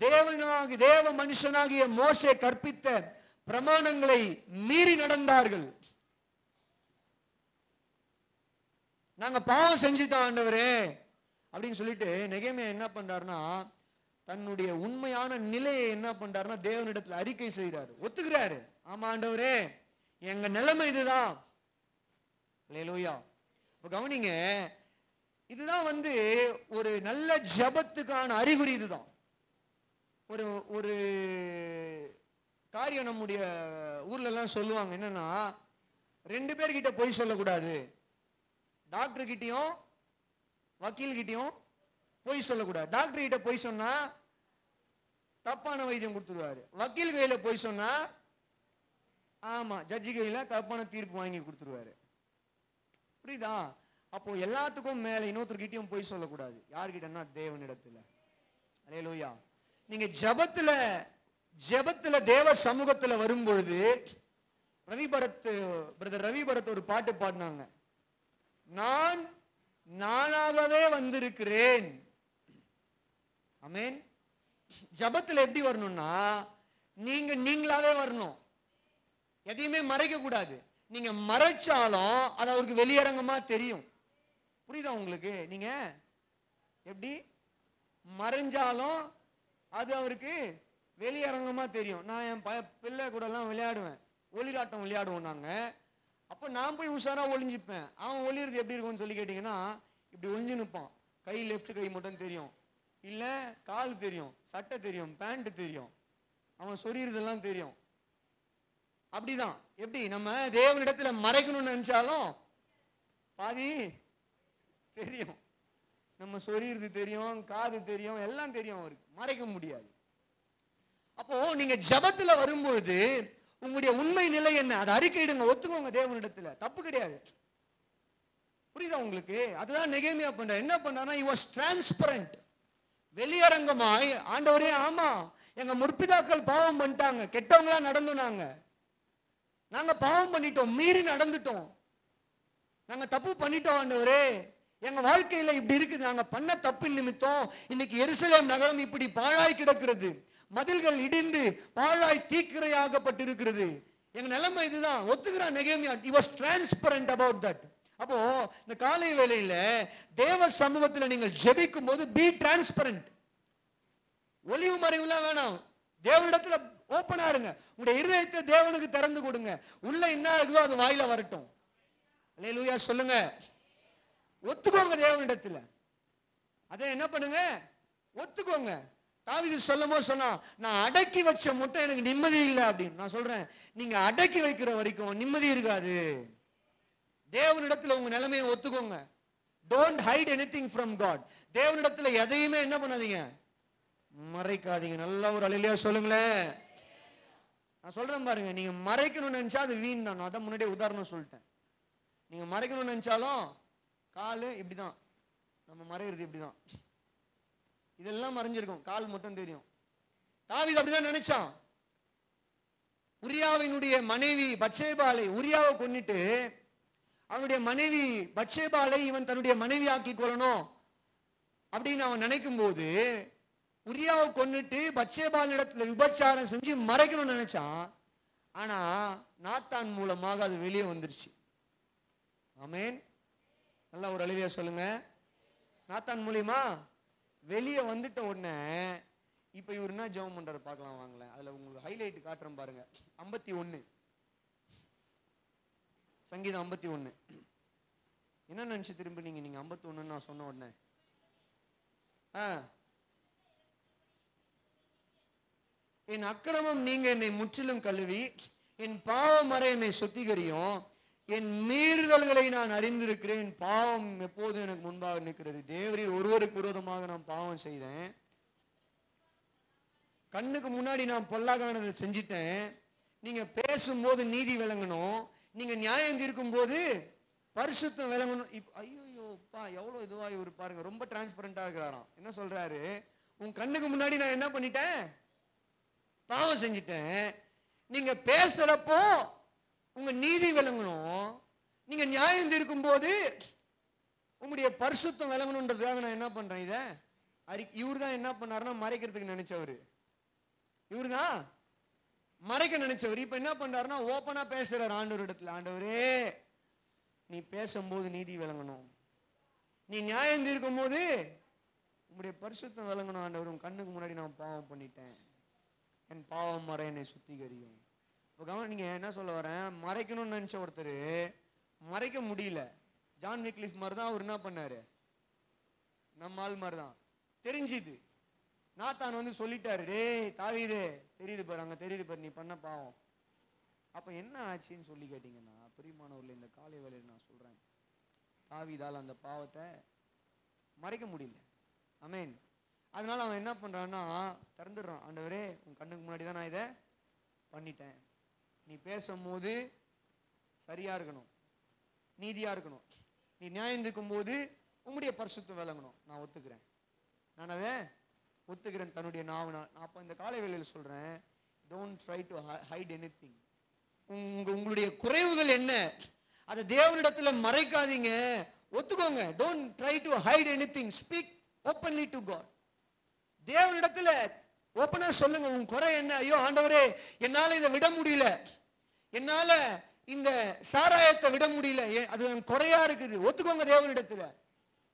தேவனாகி தேவ மனுஷனாகிய மோசை கற்பித்த பிரமாணங்களை மீறி நடந்தார்கள். நாங்க பாவம் செஞ்சுட்டோம் ஆண்டவரே அப்படின்னு சொல்லிட்டு நெகேமியா என்ன பண்றாருன்னா தன்னுடைய உண்மையான நிலையை என்ன பண்றாருன்னா தேவனிடத்துல அறிக்கை செய்கிறாரு. ஒத்துக்கிறாரு. ஆமா ஆண்டவரே எங்க நிலைமை இதுதான். லேலோயா இப்போ கவனிங்க இதுதான் வந்து ஒரு நல்ல ஜெபத்துக்கான அறிகுறி இதுதான். ஒரு ஒரு காரியம் நம்முடைய ஊர்லலாம் சொல்லுவாங்க என்னன்னா ரெண்டு பேர்கிட்ட பொய் சொல்லக்கூடாது. டாக்டர் கிட்டேயும் வக்கீல்கிட்டையும் பொய் சொல்லக்கூடாது. டாக்டர் கிட்ட பொய் சொன்னா தப்பான வைத்தியம் கொடுத்துருவாரு. வக்கீல் கையில பொய் சொன்னா ஆமா ஜட்ஜி கையில தப்பான தீர்ப்பு வாங்கி கொடுத்துருவாரு. புரியுதா அப்போ எல்லாத்துக்கும் மேல இன்னொருத்தர்கிட்டயும் போய் சொல்லக்கூடாது. யார்கிட்டன்னா தேவனிடத்துல. அலையலூயா நீங்க ஜெபத்துல ஜெபத்துல தேவ சமூகத்துல வரும்பொழுது ரவி பரத் பிரதர் ரவிபரத் ஒரு பாட்டு பாடினாங்க. நான் நானாகவே வந்திருக்கிறேன். அமேன் ஜபத்துல எப்படி வரணும்னா நீங்க நீங்களாவே வரணும். எதையுமே மறைக்க கூடாது நீங்க மறைச்சாலும் அது அவருக்கு வெளியரங்கமா தெரியும். புரியுதா உங்களுக்கு? நீங்க எப்படி? மறைஞ்சாலும் அது அவருக்கு வெளியரங்கமா தெரியும். நான் என் பய பிள்ளை கூட எல்லாம் விளையாடுவேன். ஒளிராட்டம் விளையாடுவோம் நாங்க. அப்ப நான் போய் உஷாரா ஒளிஞ்சிப்பேன். அவன் ஒளிறது எப்படி இருக்கும்னு சொல்லி கேட்டீங்கன்னா இப்படி ஒளிஞ்சு நிற்பான் கை லெஃப்ட் கை மட்டும் தெரியும். இல்ல கால் தெரியும். சட்டை தெரியும். பேண்ட் தெரியும். அவன் சொரியறதெல்லாம் தெரியும். அப்படிதான். எப்படி? நம்ம தேவனிடத்துல மறைக்கணும்னு நினைச்சாலும் பாதி தெரியும். நம்ம சொரியது தெரியும் காது தெரியும் எல்லாம் தெரியும் அவருக்கு. மறைக்க முடியாது. அப்போ நீங்க ஜபத்துல வரும்பொழுது உங்களுடைய உண்மை நிலை என்ன? அதை அறிக்கையிடுங்க ஒத்துக்கோங்க தேவனிடத்துல. தப்பு கிடையாது. புரியுதா உங்களுக்கு? அதுதான் நெகேமியா பண்ற. என்ன பண்றாருன்னா he was transparent. வெளியரங்கமாய் ஆண்டவரே ஆமா எங்க முற்பிதாக்கள் பாவம் பண்ணிட்டாங்க. கெட்டவங்களா நடந்தோம் நாங்க பாவம் பண்ணிட்டோம் மீறி நடந்துட்டோம். நாங்க தப்பு பண்ணிட்டோம் ஆண்டவரே. எங்க வாழ்க்கையில இப்படி இருக்குது. நாங்க பண்ண தப்பு நிமித்தம் இன்னைக்கு எருசலேம் நகரம் இப்படி பாழாய் கிடக்கிறது. மதில்கள் இடிந்து பாழாய் தீக்கிரையாகப்பட்டிருக்கிறது. எங்க நிலைமை இதுதான். ஒத்துக்கிறான் நெகேமியா. He was transparent about that அப்போ இந்த காலை வேளையில தேவ சமூகத்துல நீங்கள் ஜெபிக்கும் போது பி டிரான்ஸ்பரண்ட் ஒளிவு மறைவுலாம் வேணாம். தேவனிடத்துல ஓப்பனா இருங்க உங்களுடைய இருதயத்தை தேவனுக்கு திறந்து கொடுங்க. உள்ள என்ன இருக்குதோ அது வாயில வரட்டும். அல்லேலூயா சொல்லுங்க. ஒத்துக்கோங்க தேவனிடத்துல. அதை என்ன பண்ணுங்க? ஒத்துக்கோங்க. தாவிது சொல்லும் போது சொன்னா நான் அடக்கி வச்ச முட்டை எனக்கு நிம்மதி இல்லை அப்படின்னு. நான் சொல்றேன் நீங்க அடக்கி வைக்கிற வரைக்கும் நிம்மதி இருக்காது. தேவனிடத்துல உங்க நிலைமையை ஒத்துக்கோங்க. Don't hide anything from God தேவனிடத்துல எதையுமே என்ன பண்ணாதீங்க. மறைக்காதீங்க. நல்ல ஒரு அலையிலையா சொல்லுங்களேன். நான் சொல்றேன் பாருங்க நீங்க மறைக்கணும்னு நினைச்சா அது வீண் தான். நான் அதான் முன்னாடியே உதாரணம் சொல்லிட்டேன். நீங்க மறைக்கணும்னு நினைச்சாலும் காலு இப்படிதான். நம்ம மறையிறது இப்படிதான். இதெல்லாம் மறைஞ்சிருக்கும். கால் மட்டும் தெரியும். தாவீது அப்படிதான் நினைச்சான். உரியாவினுடைய மனைவி பட்சேபாலை உரியாவை கொன்னிட்டு அவனுடைய மனைவி பட்சேபாலை இவன் தன்னுடைய மனைவி ஆக்கி கொள்ளணும் அப்படின்னு அவன் நினைக்கும் போது உரியாவை கொன்னுட்டு பட்சேபாலிடத்துல விபச்சாரம் செஞ்சு மறைக்கணும்னு நினைச்சான் ஆனா நாத்தான் மூலமாக அது வெளியே வந்துருச்சு. ஆமேன். நல்லா ஒரு அழிவியா சொல்லுங்க. நாத்தான் மூலியமா வெளியே வந்துட்ட உடனே இப்ப இவர் என்ன ஜெபம் பண்றாரு பார்க்கலாம் வாங்களேன். அதுல உங்களுக்கு ஹைலைட் காட்டுறேன் பாருங்க. ஐம்பத்தி ஒன்று சங்கீதம் ஐம்பத்தி ஒன்று என்ன நினைச்சு திரும்பி நீங்க? நீங்க ஐம்பத்தி ஒண்ணுன்னு நான் சொன்ன உடனே. ஆ. என் அக்கிரமம் நீங்க என்னை முற்றிலும் கழுவி என் பாவம் வரை என்னை சுத்திகரியும். என் மீறுதல்களை நான் அறிந்திருக்கிறேன். பாவம் எப்போதும் எனக்கு முன்பாக நிற்கிறது. தேவரீர் ஒருவருக்கு விரோதமாக நான் பாவம் செய்தேன். கண்ணுக்கு முன்னாடி நான் பொல்லாகானதை செஞ்சிட்டேன். நீங்க பேசும்போது நீதி விளங்கணும். நீங்க நியாயம் தீர்க்கும் போது பரிசுத்தம் விளங்கணும். இப்ப ஐயோ எவ்வளோ எவ்வளவு இவர் பாருங்க. ரொம்ப டிரான்ஸ்பரண்டா இருக்கிறாராம். என்ன சொல்றாரு? உன் கண்ணுக்கு முன்னாடி நான் என்ன பண்ணிட்டேன்? பாவம் செஞ்சிட்டேன். நீங்க பேசுறப்போ உங்க நீதி விளங்கணும். நீங்க நியாயம் தீர்க்கும் போது உங்களுடைய பரிசுத்தம் விளங்கணுன்றதுக்காக நான் என்ன பண்றேன் இத? அறி இவர் தான் என்ன பண்ணாருன்னா மறைக்கிறதுக்கு நினைச்சவர். இவர் தான் மறைக்க நினைச்சவர். இப்ப என்ன பண்றாருன்னா ஓப்பனா பேசுறாரு ஆண்டவர் இடத்துல. ஆண்டவரே நீ பேசும்போது நீதி விளங்கணும். நீ நியாயம் தீர்க்கும் போது உங்களுடைய பரிசுத்தம் விளங்கணும் ஆண்டவர். உன் கண்ணுக்கு முன்னாடி நான் பாவம் பண்ணிட்டேன். என் பாவம் மறை என்னை சுத்திகரியும். இப்போ கவனம் நீங்க என்ன சொல்ல வரேன்? மறைக்கணும்னு நினைச்ச ஒருத்தர் மறைக்க முடியல. ஜான் விக்லிஃப் மாதிரி தான் அவர் என்ன பண்ணாரு? நம்ம ஆள் மாதிரி தான் தெரிஞ்சுது. நாத்தான் வந்து சொல்லிட்டாரு டேய் தாவீதே தெரியுது பாரு அங்க தெரியுது பாரு நீ பண்ண பாவம். அப்போ என்ன ஆச்சுன்னு சொல்லி கேட்டீங்கன்னா பிரியமானவர்ல இந்த காலை வேலையில் நான் சொல்றேன். தாவிதால் அந்த பாவத்தை மறைக்க முடியல. அமேன் அதனால் அவன் என்ன பண்ணுறான்னா திறந்துடுறான். ஆண்டவரே உன் கண்ணுக்கு முன்னாடி தான் நான் இதை பண்ணிட்டேன். நீ பேசும்போது சரியாக இருக்கணும். நீதியாக இருக்கணும். நீ நியாயந்திருக்கும் போது உம்முடைய பரிசுத்தம் விளங்கணும். நான் ஒத்துக்கிறேன். நான் அதை ஒத்துக்கிறேன் தன்னுடைய நாவனா. நான் அப்போ இந்த காலை வேளையில் சொல்கிறேன் don't try to hide anything உங்க உங்களுடைய குறைவுகள் என்ன? அதை தேவனிடத்துல மறைக்காதீங்க. ஒத்துக்கோங்க. Don't try to hide anything speak openly to God தேவனிடத்துல ஓப்பனா சொல்லுங்க உன் குறை என்ன? ஐயோ ஆண்டவரே என்னால இதை விட முடியல. என்னால இந்த சாராயத்தை விட முடியல. அது என் குறையா இருக்குது. ஒத்துக்கோங்க தேவனிடத்துல.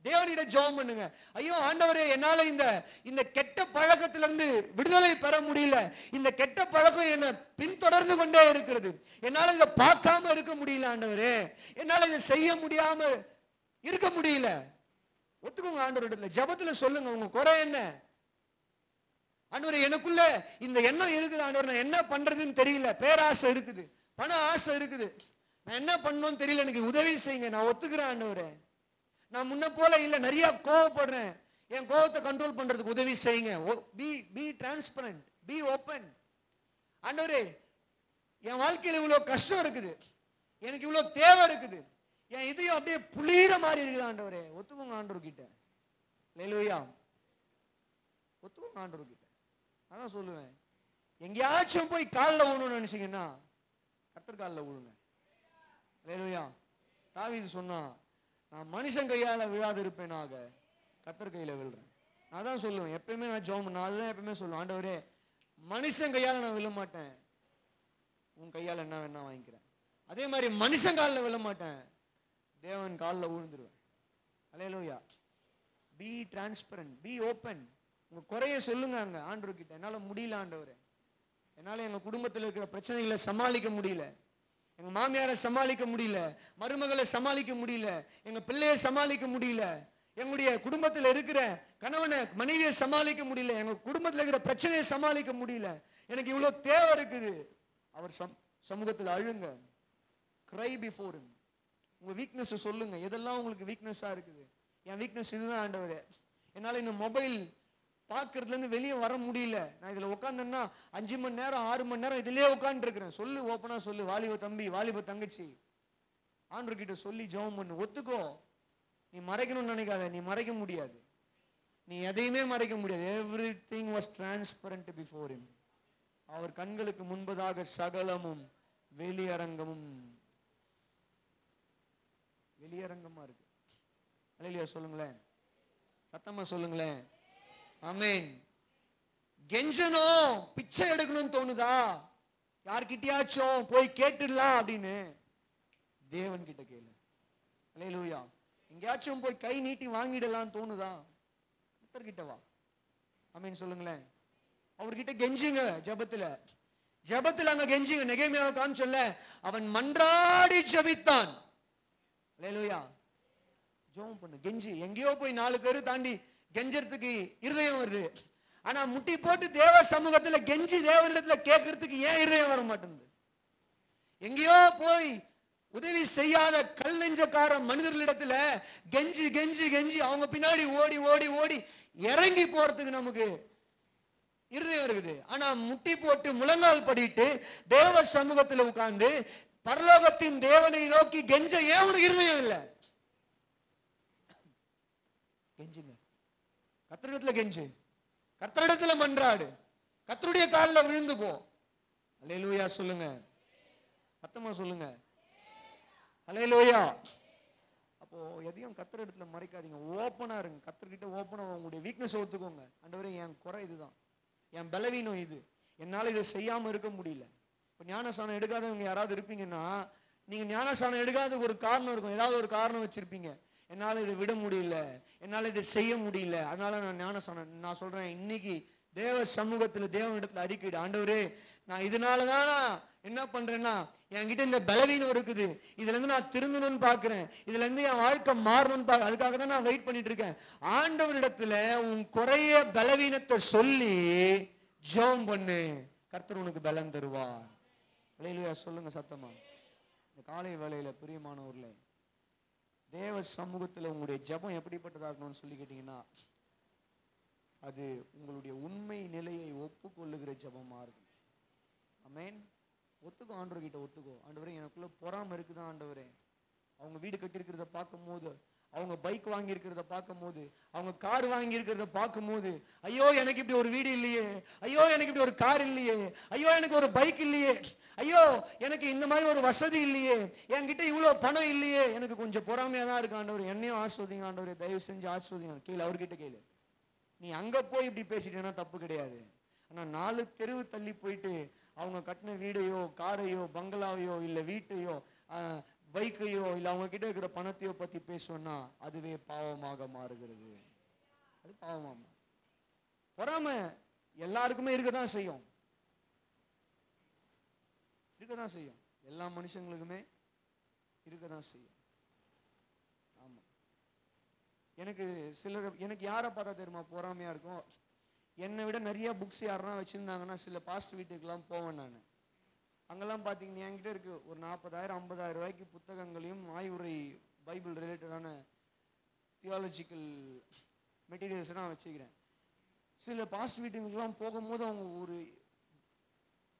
தேவனிட ஜெபம் பண்ணுங்க. ஐயோ ஆண்டவரே என்னால இந்த இந்த கெட்ட பழக்கத்துல இருந்து விடுதலை பெற முடியல. இந்த கெட்ட பழக்கம் என்ன பின்தொடர்ந்து கொண்டே இருக்கிறது. என்னால இதை பார்க்காம இருக்க முடியல ஆண்டவரே. என்னால இதை செய்ய முடியாம இருக்க முடியல. ஒத்துக்கோங்க ஆண்டவரிடத்துல. ஜபத்துல சொல்லுங்க உங்க குறை என்ன? ஆண்டவரே எனக்குள்ள இந்த எண்ணம் இருக்குது ஆண்டவர் நான் என்ன பண்றதுன்னு தெரியல. பேராசை இருக்குது பண ஆசை இருக்குது. நான் என்ன பண்ணணும்னு தெரியல எனக்கு உதவி செய்யுங்க. நான் ஒத்துக்கிறேன் ஆண்டவரே நான் முன்ன போல இல்லை நிறைய கோவப்படுறேன். என் கோவத்தை கண்ட்ரோல் பண்றதுக்கு உதவி செய்யுங்க. Be be transparent be open ஆண்டவரே என் வாழ்க்கையில் இவ்வளோ கஷ்டம் இருக்குது. எனக்கு இவ்வளோ தேவை இருக்குது. என் இதையும் அப்படியே புளியிற மாதிரி இருக்குது ஆண்டவரே ஒத்துக்கோங்க ஆண்டவர் கிட்ட லேலுயா ஒத்துக்கோங்க ஆண்டவர் கிட்ட அதான் சொல்லுவேன். எங்கேயாச்சும் போய் காலில் ஊழணும்னு நினைச்சீங்கன்னா கர்த்தர் காலில் ஊழுங்க லேலுயா தாவிது சொன்னா நான் மனுஷன் கையால் விழாது இருப்பேனாக கர்த்தர் விழுறேன். நான் தான் சொல்லுவேன். எப்பயுமே நான் ஜோம் நான் அதுதான் எப்பயுமே சொல்லுவேன். ஆண்டவரே மனுஷன் கையால் நான் விழ மாட்டேன். உன் கையால் என்ன வேணா வாங்கிக்கிறேன். அதே மாதிரி மனுஷன் காலில் விழ மாட்டேன். தேவன் காலில் விழுந்துருவேன் hallelujah be transparent be open உங்க குறைய சொல்லுங்க அங்க ஆண்டவர் கிட்ட என்னால முடியல ஆண்டவர். என்னால எங்க குடும்பத்துல இருக்கிற பிரச்சனைகளை சமாளிக்க முடியல. எங்க மாமியாரை சமாளிக்க முடியல. மருமகளை சமாளிக்க முடியல. எங்க பிள்ளைய சமாளிக்க முடியல. எங்களுடைய குடும்பத்துல இருக்கிற கணவனை மனைவியை சமாளிக்க முடியல. எங்க குடும்பத்துல இருக்கிற பிரச்சனையை சமாளிக்க முடியல. எனக்கு இவ்வளவு தேவை இருக்குது. அவர் சம் சமூகத்தில் அழுங்க. கிரை பிஃபோர் உங்க வீக்னஸ் சொல்லுங்க. எதெல்லாம் உங்களுக்கு வீக்னஸா இருக்குது? என் வீக்னஸ் இதுதான் ஆண்டவர். என்னால இந்த மொபைல் பார்க்கறதுல இருந்து வெளியே வர முடியல. நான் இதுல உட்காந்தேன்னா அஞ்சு மணி நேரம் ஆறு மணி நேரம் இதுலயே உட்கார்ந்து இருக்கிறேன் சொல்லு ஓப்பனா சொல்லு. வாலிப தம்பி வாலிப தங்கச்சி. ஆண்டர்கிட்ட சொல்லி ஜெபம் பண்ணு. ஒத்துக்கோ. நீ மறைக்கணும்னு நினைக்காத. நீ மறைக்க முடியாது. நீ எதையுமே மறைக்க முடியாது. Everything was transparent before him அவர் கண்களுக்கு முன்பதாக சகலமும் வெளியரங்கமும். வெளியரங்கமா இருக்கு. அலையிலியா சொல்லுங்களேன். சத்தமா சொல்லுங்களேன். ஆமென். கெஞ்சனும் பிச்சை எடுக்கணும்னு தோணுதா? யார்கிட்டயாச்சும் போய் கேட்டுடலாம் அப்படின்னு தேவன் கிட்ட கேளு. அல்லேலூயா எங்கேயாச்சும் போய் கை நீட்டி வாங்கிடலாம்னு தோணுதா? கர்த்தர்கிட்ட வா. ஆமென் சொல்லுங்களேன். அவர்கிட்ட கெஞ்சுங்க ஜெபத்துல. ஜெபத்துல அங்க கெஞ்சுங்க. நெகேமியாவை சொல்ல அவன் மன்றாடி ஜெபித்தான். அல்லேலூயா ஜோம் பண்ணு. கெஞ்சி. எங்கேயோ போய் நாலு பேரு தாண்டி கெஞ்சறதுக்கு இருதயம் வருது. ஆனா முட்டி போட்டு தேவ சமூகத்துல கெஞ்சி தேவனிடத்துல கேட்கறதுக்கு ஏன் இருதயம் வர மாட்டேங்குது? எங்கேயோ போய் உதவி செய்யாத கல் நெஞ்சக்கார மனிதர்களிடத்துல கெஞ்சி கெஞ்சி கெஞ்சி அவங்க பின்னாடி ஓடி ஓடி ஓடி இறங்கி போறதுக்கு நமக்கு இருதயம் இருக்குது. ஆனா முட்டி போட்டு முழங்கால் படிட்டு தேவ சமூகத்துல உட்கார்ந்து பரலோகத்தின் தேவனை நோக்கி கெஞ்ச ஏன் உனக்கு இருதயம் இல்லை? கெஞ்சுங்க. கத்தரிடத்துல கெஞ்சு. கத்தரிடத்துல மன்றாடு. கத்தருடைய காலில் விழுந்து போ. அல்லேலூயா சொல்லுங்க. சத்தமா சொல்லுங்க. அல்லேலூயா அப்போ எதையும் கத்தரிடத்துல மறைக்காதீங்க. ஓப்பனா இருங்க. கத்தர்கிட்ட ஓப்பனா உங்களுடைய வீக்னஸ் ஒத்துக்கோங்க. அண்டவரே என் குறை இதுதான். என் பலவீனம் இது. என்னால் இதை செய்யாம இருக்க முடியல. இப்போ ஞானஸ்தானம் எடுக்காதவங்க யாராவது இருப்பீங்கன்னா நீங்க ஞானஸ்தானம் எடுக்காத ஒரு காரணம் இருக்கும். ஏதாவது ஒரு காரணம் வச்சிருப்பீங்க. என்னால் இதை விட முடியல. என்னால் இதை செய்ய முடியல. அதனால நான் ஞானம் சொன்னேன் நான் சொல்றேன் இன்னைக்கு தேவ சமூகத்தில் தேவனிடத்தில் அறிக்கையிடு. ஆண்டவரே நான் இதனால தான் என்ன பண்றேன்னா என்கிட்ட இந்த பலவீனம் இருக்குது. இதுல இருந்து நான் திருந்தணும்னு பாக்குறேன் இதுல இருந்து என் வாழ்க்கை மாறணும்னு பாக்க அதுக்காக தான் நான் வெயிட் பண்ணிட்டு இருக்கேன். ஆண்டவரிடத்துல உன் குறைய பலவீனத்தை சொல்லி ஜெபம் பண்ணு. கர்த்தர் உனக்கு பலன் தருவார். இல்லையா சொல்லுங்க சத்தமா. இந்த காலை வேளையில பிரியமானவர்களே தேவ சமூகத்துல உங்களுடைய ஜெபம் எப்படிப்பட்டதா இருக்கணும்னு சொல்லி கேட்டீங்கன்னா அது உங்களுடைய உண்மை நிலையை ஒப்புக்கொள்ளுகிற ஜபமாக இருக்கும் அமேன் ஒத்துக்கோ ஆண்டவர்கிட்ட ஒத்துக்கோ. ஆண்டவரே எனக்குள்ளே பொறாமல் இருக்குதா ஆண்டவரே? அவங்க வீடு கட்டியிருக்கிறத பார்க்கும்போது அவங்க பைக் வாங்கியிருக்கிறத பார்க்கும்போது அவங்க கார் வாங்கியிருக்கிறத பார்க்கும்போது ஐயோ எனக்கு இப்படி ஒரு வீடு இல்லையே ஐயோ எனக்கு இப்படி ஒரு கார் இல்லையே ஐயோ எனக்கு ஒரு பைக் இல்லையே ஐயோ எனக்கு இந்த மாதிரி ஒரு வசதி இல்லையே என்கிட்ட இவ்வளோ பணம் இல்லையே எனக்கு கொஞ்சம் பொறாமையாக தான் இருக்கு ஆண்டவர். என்னையும் ஆஸ்வதிங்க ஆண்டவர். தயவு செஞ்சு ஆஸ்வதிங்க. கீழே அவர்கிட்ட கேளு. நீ அங்கே போய் இப்படி பேசிட்டேன்னா தப்பு கிடையாது. ஆனால் நாலு தெருவு தள்ளி போயிட்டு அவங்க கட்டின வீடையோ காரையோ பங்களாவையோ இல்லை வீட்டையோ பைக்கையோ இல்லை அவங்க கிட்ட இருக்கிற பணத்தையோ பத்தி பேசுவோம்னா அதுவே பாவமாக மாறுகிறது. அது பாவமாக பொறாம பொறாமை எல்லாருக்குமே இருக்கதான் செய்யும். இருக்கதான் செய்யும். எல்லா மனுஷங்களுக்குமே இருக்கதான் செய்யும். ஆமா. எனக்கு சிலர் எனக்கு யாரை பார்த்தா தெரியுமா பொறாமையா இருக்கும்? என்னை விட நிறைய புக்ஸ் யாருன்னா வச்சிருந்தாங்கன்னா சில பாஸ்ட் வீட்டுக்கெல்லாம் போவேன் நான். அங்கெல்லாம் பார்த்தீங்கன்னா என்கிட்ட இருக்கு. ஒரு நாற்பதாயிரம் ஐம்பதாயிரம் ரூபாய்க்கு புத்தகங்களையும் ஆய்வுரை பைபிள் ரிலேட்டடான தியாலஜிக்கல் மெட்டீரியல்ஸ் நான் வச்சுக்கிறேன். சில பாஸ்ட் வீட்டுங்களுக்குலாம் போகும்போது அவங்க ஒரு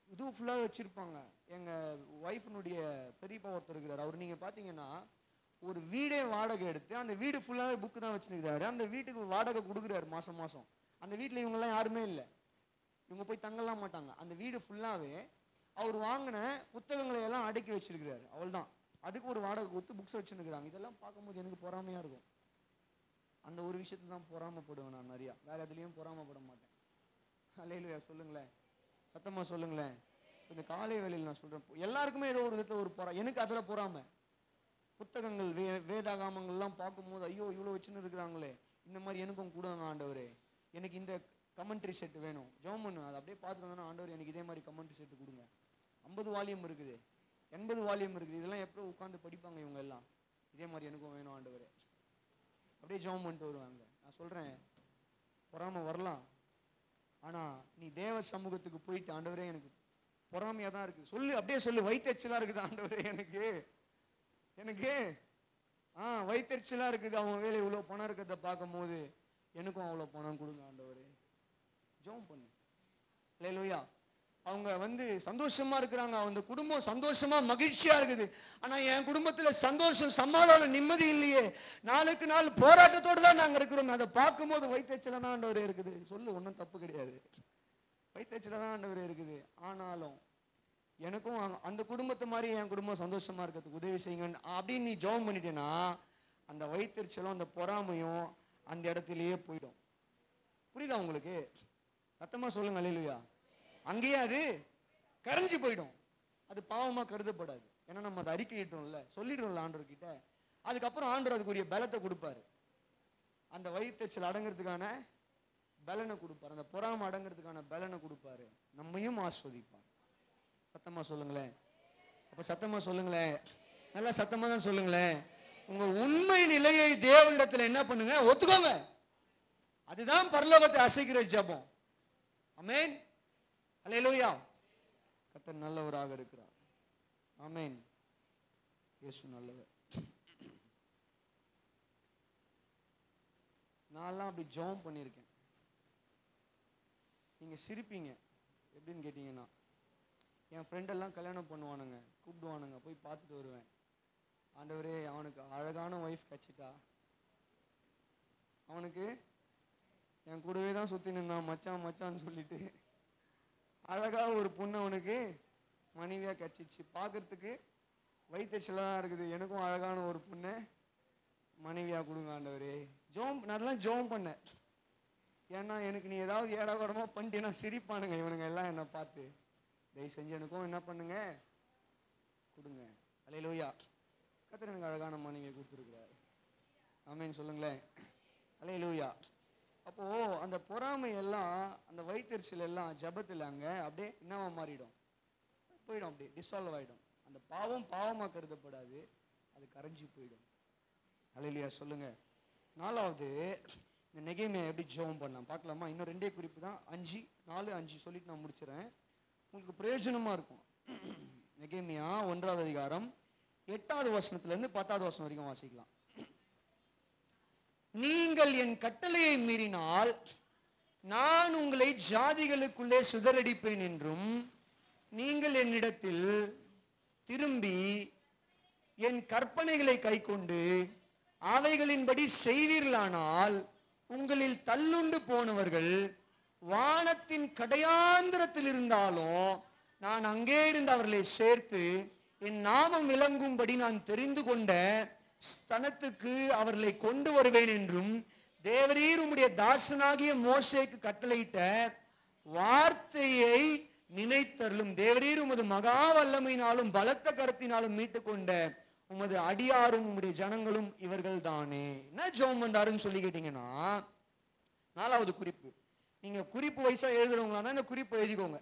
இது ஃபுல்லாக வச்சுருப்பாங்க. எங்கள் ஒய்ஃபினுடைய பெரியப்பா ஒருத்தர் இருக்கிறார். அவர் நீங்கள் பார்த்தீங்கன்னா ஒரு வீடே வாடகை எடுத்து அந்த வீடு ஃபுல்லாகவே புக்கு தான் வச்சுருக்கிறாரு. அந்த வீட்டுக்கு வாடகை கொடுக்குறாரு மாதம் மாதம் அந்த வீட்டில் இவங்கெல்லாம் யாருமே இல்லை. இவங்க போய் தங்கலாம் மாட்டாங்க. அந்த வீடு ஃபுல்லாகவே அவர் வாங்கின புத்தகங்களை எல்லாம் அடக்கி வச்சிருக்கிறாரு. அவள்தான் அதுக்கு ஒரு வாடகை கொடுத்து புக்ஸ் வச்சுருக்கிறாங்க. இதெல்லாம் பார்க்கும்போது எனக்கு பொறாமையாக இருக்கும். அந்த ஒரு விஷயத்துல தான் பொறாமைப்படுவேன் நான் நிறையா. வேற எதுலேயும் பொறாமைப்பட மாட்டேன். அலையிலுயா சொல்லுங்களேன். சத்தமாக சொல்லுங்களேன். இந்த காலை வேலையில் நான் சொல்கிறேன் எல்லாருக்குமே ஏதோ ஒரு விதத்தில் ஒரு பொறா எனக்கு அதில் பொறாமை. புத்தகங்கள் வே வேதாகாமங்கள்லாம் பார்க்கும்போது ஐயோ இவ்வளோ வச்சுன்னு இருக்கிறாங்களே. இந்த மாதிரி எனக்கும் கொடுங்க ஆண்டவரே. எனக்கு இந்த கமெண்ட்ரி செட் வேணும். ஜோமன் அதை அப்படியே பார்த்துட்டு வந்தோன்னா ஆண்டவர் எனக்கு இதே மாதிரி கமெண்ட்ரி செட் கொடுங்க. ஐம்பது வால்யூம் இருக்குது. எண்பது வால்யூம் இருக்குது. இதெல்லாம் எப்போ உட்காந்து படிப்பாங்க இவங்க எல்லாம்? இதே மாதிரி எனக்கும் வேணும் ஆண்டவர். அப்படியே ஜெபம் பண்ணிட்டு வருவாங்க. நான் சொல்கிறேன் பொறாம வரலாம். ஆனால் நீ தேவ சமூகத்துக்கு போயிட்டு ஆண்டவரே எனக்கு பொறாமையாக தான் இருக்குது. சொல்லு அப்படியே சொல்லு. வைத்தறிச்சலாக இருக்குது ஆண்டவரே எனக்கு. எனக்கு. ஆ வைத்தறிச்சலாக இருக்குது. அவங்க வேலை இவ்வளோ பணம் இருக்கிறத பார்க்கும்போது எனக்கும் அவ்வளோ பணம் கொடுங்க ஆண்டவரே. ஜெபம் பண்ணு. இல்லையா அவங்க வந்து சந்தோஷமா இருக்கிறாங்க. அந்த குடும்பம் சந்தோஷமா மகிழ்ச்சியா இருக்குது. ஆனா என் குடும்பத்துல சந்தோஷம் சமாதானம் நிம்மதி இல்லையே. நாளுக்கு நாள் போராட்டத்தோடு தான் நாங்க இருக்கிறோம். அதை பார்க்கும்போது வயிற்றுச்சல தான் இருக்குது. சொல்லு ஒன்றும் தப்பு கிடையாது. வயிற்றுச்சல தான் இருக்குது. ஆனாலும் எனக்கும் அந்த குடும்பத்தை மாதிரி என் குடும்பம் சந்தோஷமா இருக்கிறதுக்கு உதவி செய்யுங்க அப்படின்னு நீ ஜெபம் பண்ணிட்டேன்னா அந்த வயிற்றுச்சலும் அந்த பொறாமையும் அந்த இடத்துலயே போயிடும். புரியுதா உங்களுக்கு? சத்தமா சொல்லுங்க அல்லேலூயா அங்கேயே அது கரைஞ்சு போயிடும். அது பாவமா கருதப்படாது. ஏன்னா நம்ம அதை அறிக்கையிட்டோம்ல சொல்லிடுறோம்ல ஆண்டவர் கிட்ட அதுக்கப்புறம் ஆண்டவர் அதுக்குரிய பலத்தை கொடுப்பாரு. அந்த வயிற்றுச்சல் அடங்குறதுக்கான பலனை கொடுப்பாரு. அந்த பொறாமை அடங்குறதுக்கான பலனை கொடுப்பாரு. நம்மையும் ஆஸ்வதிப்பார். சத்தமா சொல்லுங்களேன். அப்ப சத்தமா சொல்லுங்களேன். நல்லா சத்தமா தான் சொல்லுங்களேன். உங்க உண்மை நிலையை தேவனிடத்துல என்ன பண்ணுங்க? ஒத்துக்கோங்க. அதுதான் பரலோகத்தை அசைக்கிற ஜபம். அமேன் அலையலூயா கத்தர் நல்லவராக இருக்கிறார். ஆமேன். இயேசு நல்லவர். நான்லாம் அப்படி ஜெபம் பண்ணியிருக்கேன். நீங்கள் சிரிப்பீங்க. எப்படின்னு கேட்டீங்கன்னா என் ஃப்ரெண்டெல்லாம் கல்யாணம் பண்ணுவானுங்க கூப்பிடுவானுங்க போய் பார்த்துட்டு வருவேன். ஆண்டவரே அவனுக்கு அழகான ஒய்ஃப் கிடச்சிட்டா. அவனுக்கு என் கூடவே தான் சுற்றி நின்னான் மச்சான் மச்சான்னு சொல்லிட்டு. அழகாக ஒரு பொண்ணு அவனுக்கு மனைவியாக கிடச்சிச்சு பார்க்கறதுக்கு வயிற்றுச்சலா இருக்குது. எனக்கும் அழகான ஒரு பொண்ணு மனைவியாக கொடுங்க ஆண்டவரே. ஜோம் நான் அதெல்லாம் ஜோம் பண்ணேன். ஏன்னா எனக்கு நீ ஏதாவது ஏடாகூடமா பண்ணிட்டேன்னா சிரிப்பானுங்க இவனுங்க எல்லாம் என்னை பார்த்து. தயவு செஞ்சு எனக்கும் என்ன பண்ணுங்க? கொடுங்க. அலையிலோயா கத்திர எனக்கு அழகான மனைவியை கொடுத்துருக்குறாரு. ஆமேன்னு சொல்லுங்களேன். அலையிலூயா அப்போ அந்த பொறாமை எல்லாம் அந்த வைத்தறிச்சல் எல்லாம் ஜபத்தில் அங்கே அப்படியே என்னவா மாறிடும்? போயிடும் அப்படியே டிசால்வ் ஆயிடும். அந்த பாவம் பாவமா கருதப்படாது. அது கரைஞ்சி போயிடும். அலையிலியா சொல்லுங்க. நாலாவது இந்த நெகைமையை எப்படி ஜெபம் பண்ணலாம்? பார்க்கலாமா? இன்னும் ரெண்டே குறிப்பு தான். அஞ்சு நாலு அஞ்சு சொல்லிட்டு நான் முடிச்சிடறேன் உங்களுக்கு பிரயோஜனமா இருக்கும். நெகைமையா ஒன்றாவது அதிகாரம் எட்டாவது வசனத்துல இருந்து பத்தாவது வசனம் வரைக்கும் வாசிக்கலாம். நீங்கள் என் கட்டளையை மீறினால் நான் உங்களை ஜாதிகளுக்குள்ளே சிதறடிப்பேன் என்றும் நீங்கள் என்னிடத்தில் திரும்பி என் கற்பனைகளை கைக்கொண்டு அவைகளின்படி செய்வீர்களானால் உங்களில் தள்ளுண்டு போனவர்கள் வானத்தின் கடையாந்திரத்தில் இருந்தாலும் நான் அங்கே இருந்து அவர்களை சேர்த்து என் நாமம் விளங்கும்படி நான் தெரிந்து கொண்ட ஸ்தனத்துக்கு அவர்களை கொண்டு வருவேன் என்றும் தேவரீர் உம்முடைய தாசனாகிய மோசைக்கு கட்டளையிட்ட வார்த்தையை நினைத்தருளும். தேவரீர் உமது மகா வல்லமையினாலும் பலத்த கருத்தினாலும் மீட்டு கொண்ட உமது அடியாரும் உம்முடைய ஜனங்களும் இவர்கள் தானே என்ன ஜோம் வந்தாருன்னு சொல்லி கேட்டீங்கன்னா நாலாவது குறிப்பு. நீங்க குறிப்பு வயசா எழுதுறவங்களா தான் இந்த குறிப்பு எழுதிக்கோங்க.